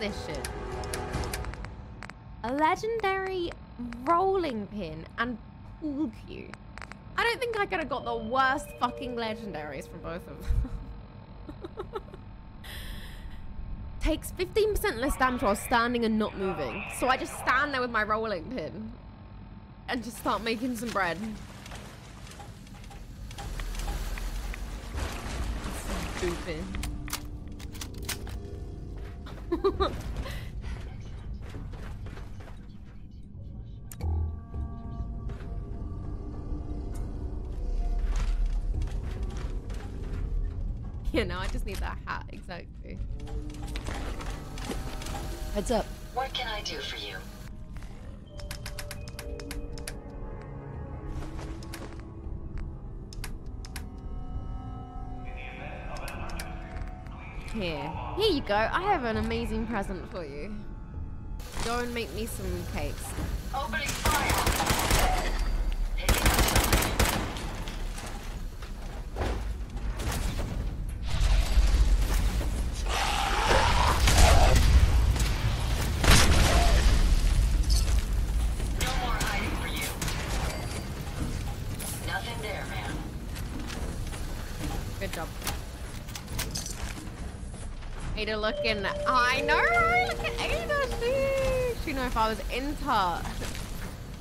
This shit. A legendary rolling pin and pool cue. I don't think I could have got the worst fucking legendaries from both of them. takes 15% less damage while standing and not moving. So I just stand there with my rolling pin and just start making some bread. Stupid. yeah, no, I just need that hat, exactly. Heads up. What can I do for you? Here. Here you go. I have an amazing present for you. Go and make me some cakes. Opening fire! Ada looking. I know, right? Look at Ada. Sheesh. You know, if I was into.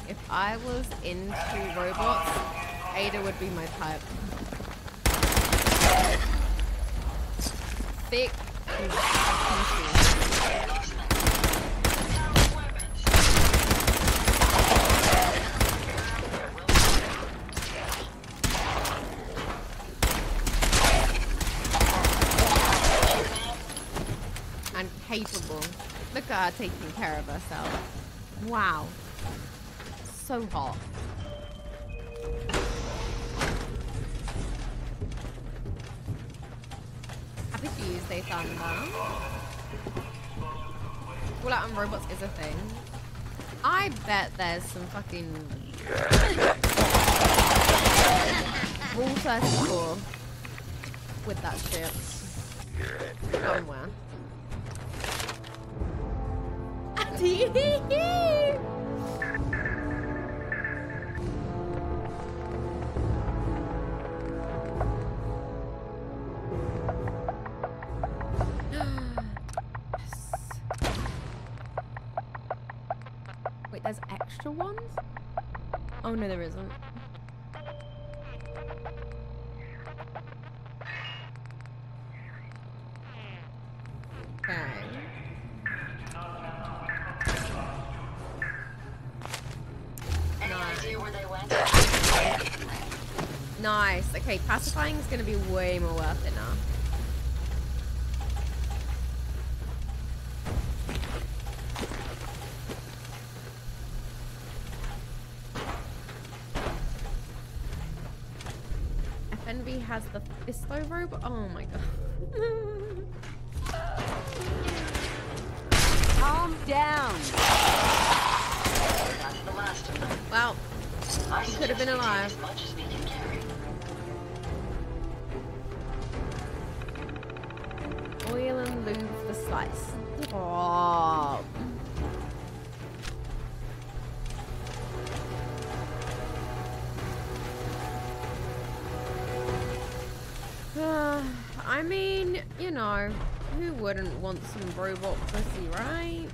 If I was into robots, Ada would be my type. Thick. Her taking care of herself. Wow. So hot. Happy Tuesday, Thunder. Call out on robots is a thing. I bet there's some fucking rule 34 with that shit. Somewhere. Wait, there's extra ones? Oh no, there isn't. Going to be way more worth it wouldn't want some robot pussy, right?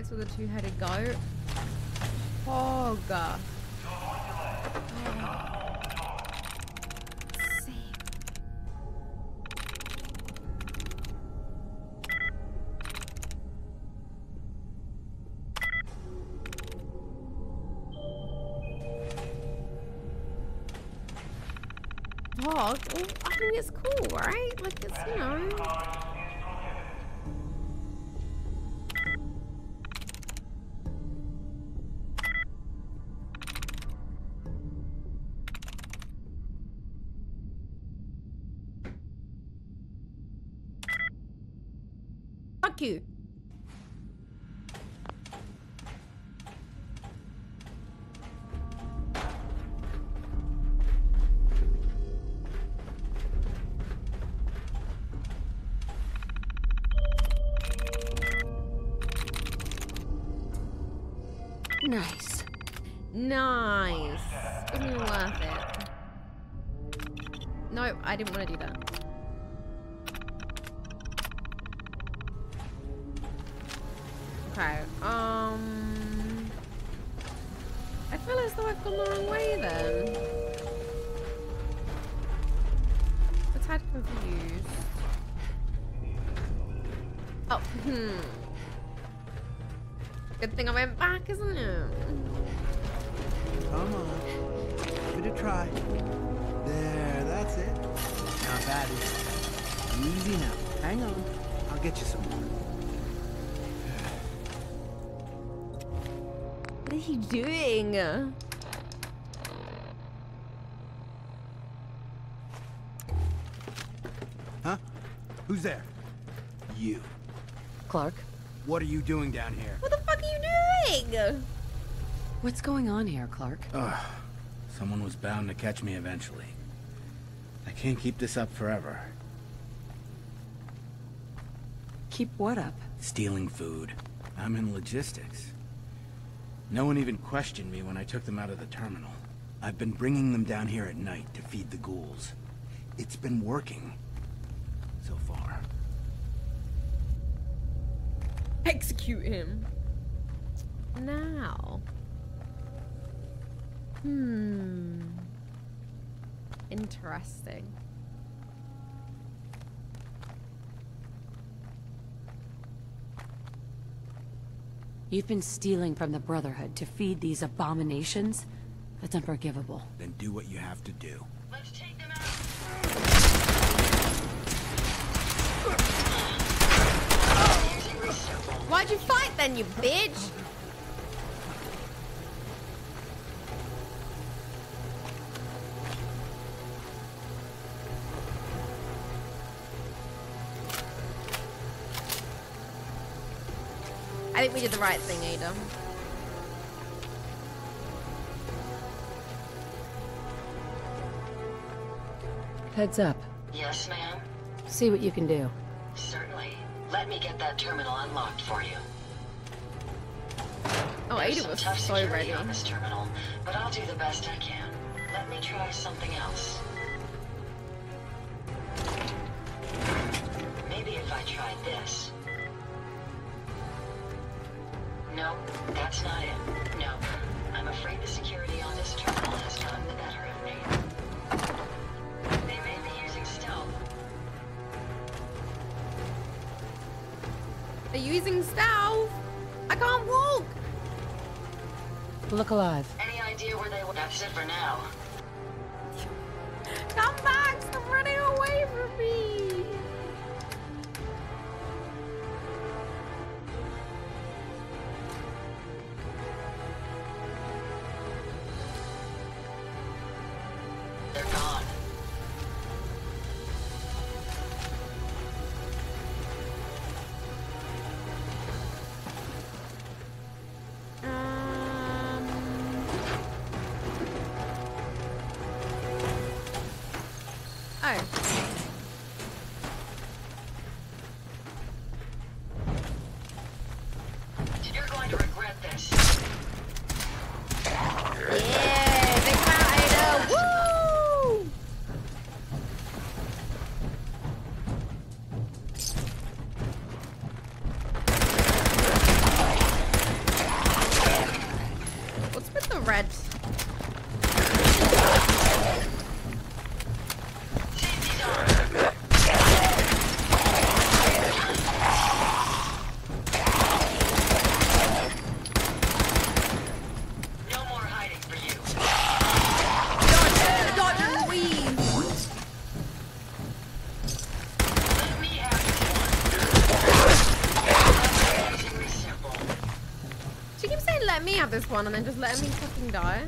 Sex with a two-headed goat. Hog. Hog? Oh, well, I think it's cool, right? Like, it's, you know... Huh? Who's there? You. Clark, What are you doing down here? What the fuck are you doing? what's going on here, Clark? Ugh. Someone was bound to catch me eventually. I can't keep this up forever. Keep what up? Stealing food. I'm in logistics. No one even questioned me when I took them out of the terminal. I've been bringing them down here at night to feed the ghouls. It's been working. So far. Execute him. Now. Hmm. Interesting. You've been stealing from the Brotherhood to feed these abominations? That's unforgivable. Then do what you have to do. Why'd you fight then, you bitch? I think we did the right thing, Ada. Heads up. Yes, ma'am? See what you can do. Let me get that terminal unlocked for you. Oh, There's Ada was tough so ready. on this terminal, but I'll do the best I can. Let me try something else. Maybe if I tried this. No, that's not it. Alive. Any idea where they were? That's it for now. One and then just let me fucking die.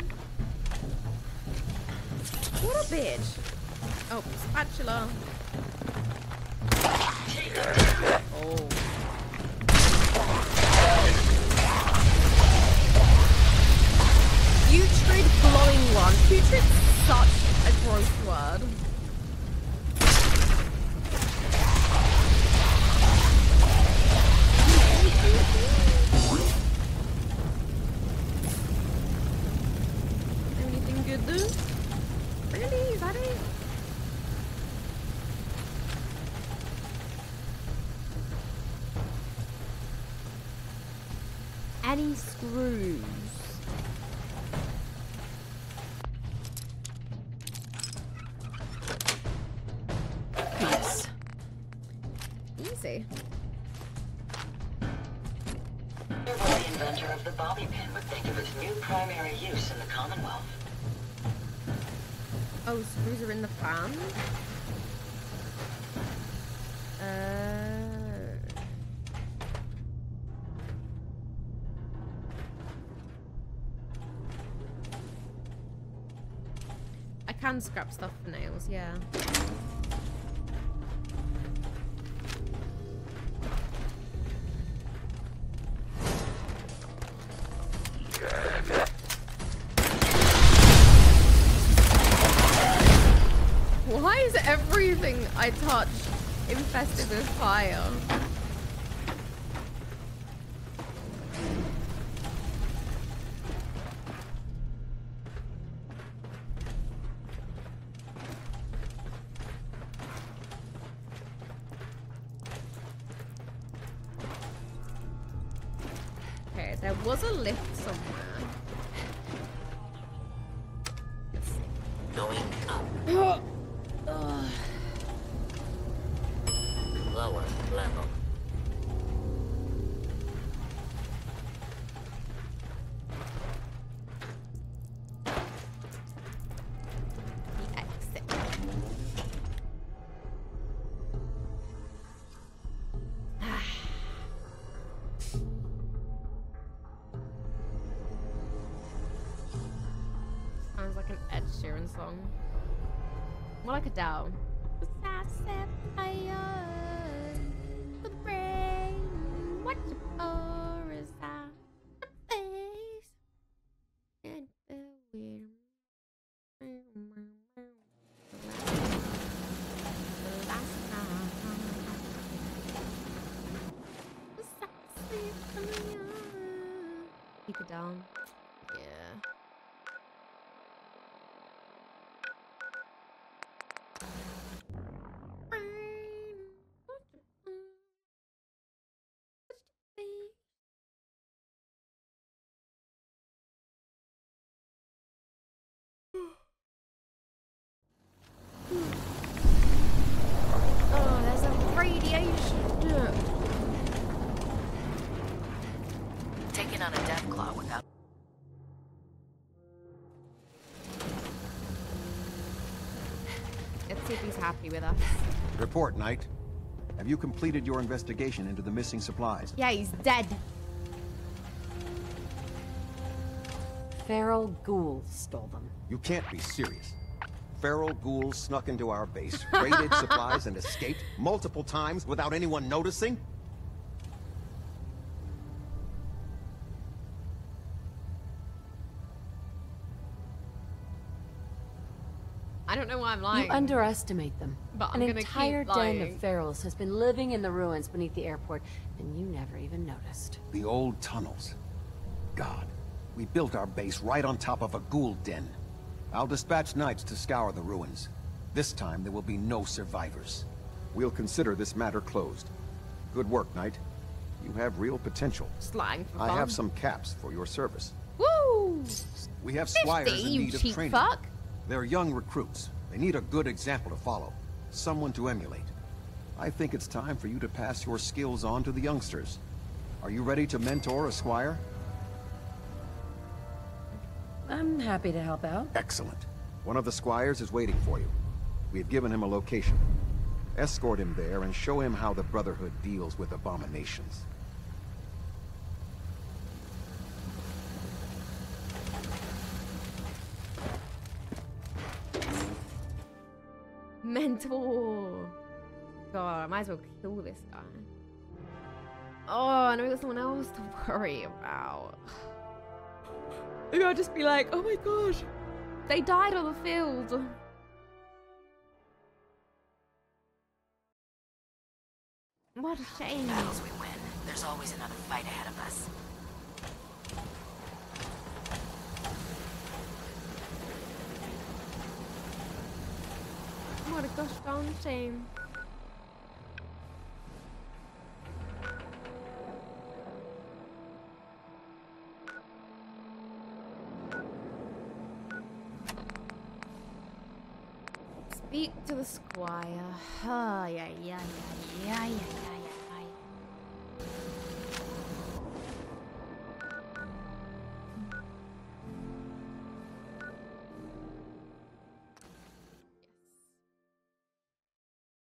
Can scrap stuff for nails, yeah. Why is everything I touch infested with fire? See if he's happy with us. Report, Knight. Have you completed your investigation into the missing supplies? Yeah, he's dead. Feral ghouls stole them. You can't be serious. Feral ghouls snuck into our base, raided supplies, and escaped multiple times without anyone noticing? I'm lying. You underestimate them. But I'm An gonna keep entire den of ferals has been living in the ruins beneath the airport, and you never even noticed. The old tunnels. God, we built our base right on top of a ghoul den. I'll dispatch knights to scour the ruins. This time there will be no survivors. We'll consider this matter closed. Good work, Knight. You have real potential. Slang for I fun. have some caps for your service. Woo! We have 50, squires in need of cheap training. fuck. They're young recruits. They need a good example to follow. Someone to emulate. I think it's time for you to pass your skills on to the youngsters. Are you ready to mentor a squire? I'm happy to help out. Excellent. One of the squires is waiting for you. We've given him a location. Escort him there and show him how the Brotherhood deals with abominations. Mentor. God, I might as well kill this guy. Oh, and we got someone else to worry about. Maybe I'll just be like, oh my gosh, they died on the field. What a shame. Battles we win. There's always another fight ahead of us. What a. Speak to the squire. Yeah, yeah, yeah, yeah, yeah, yeah, yeah.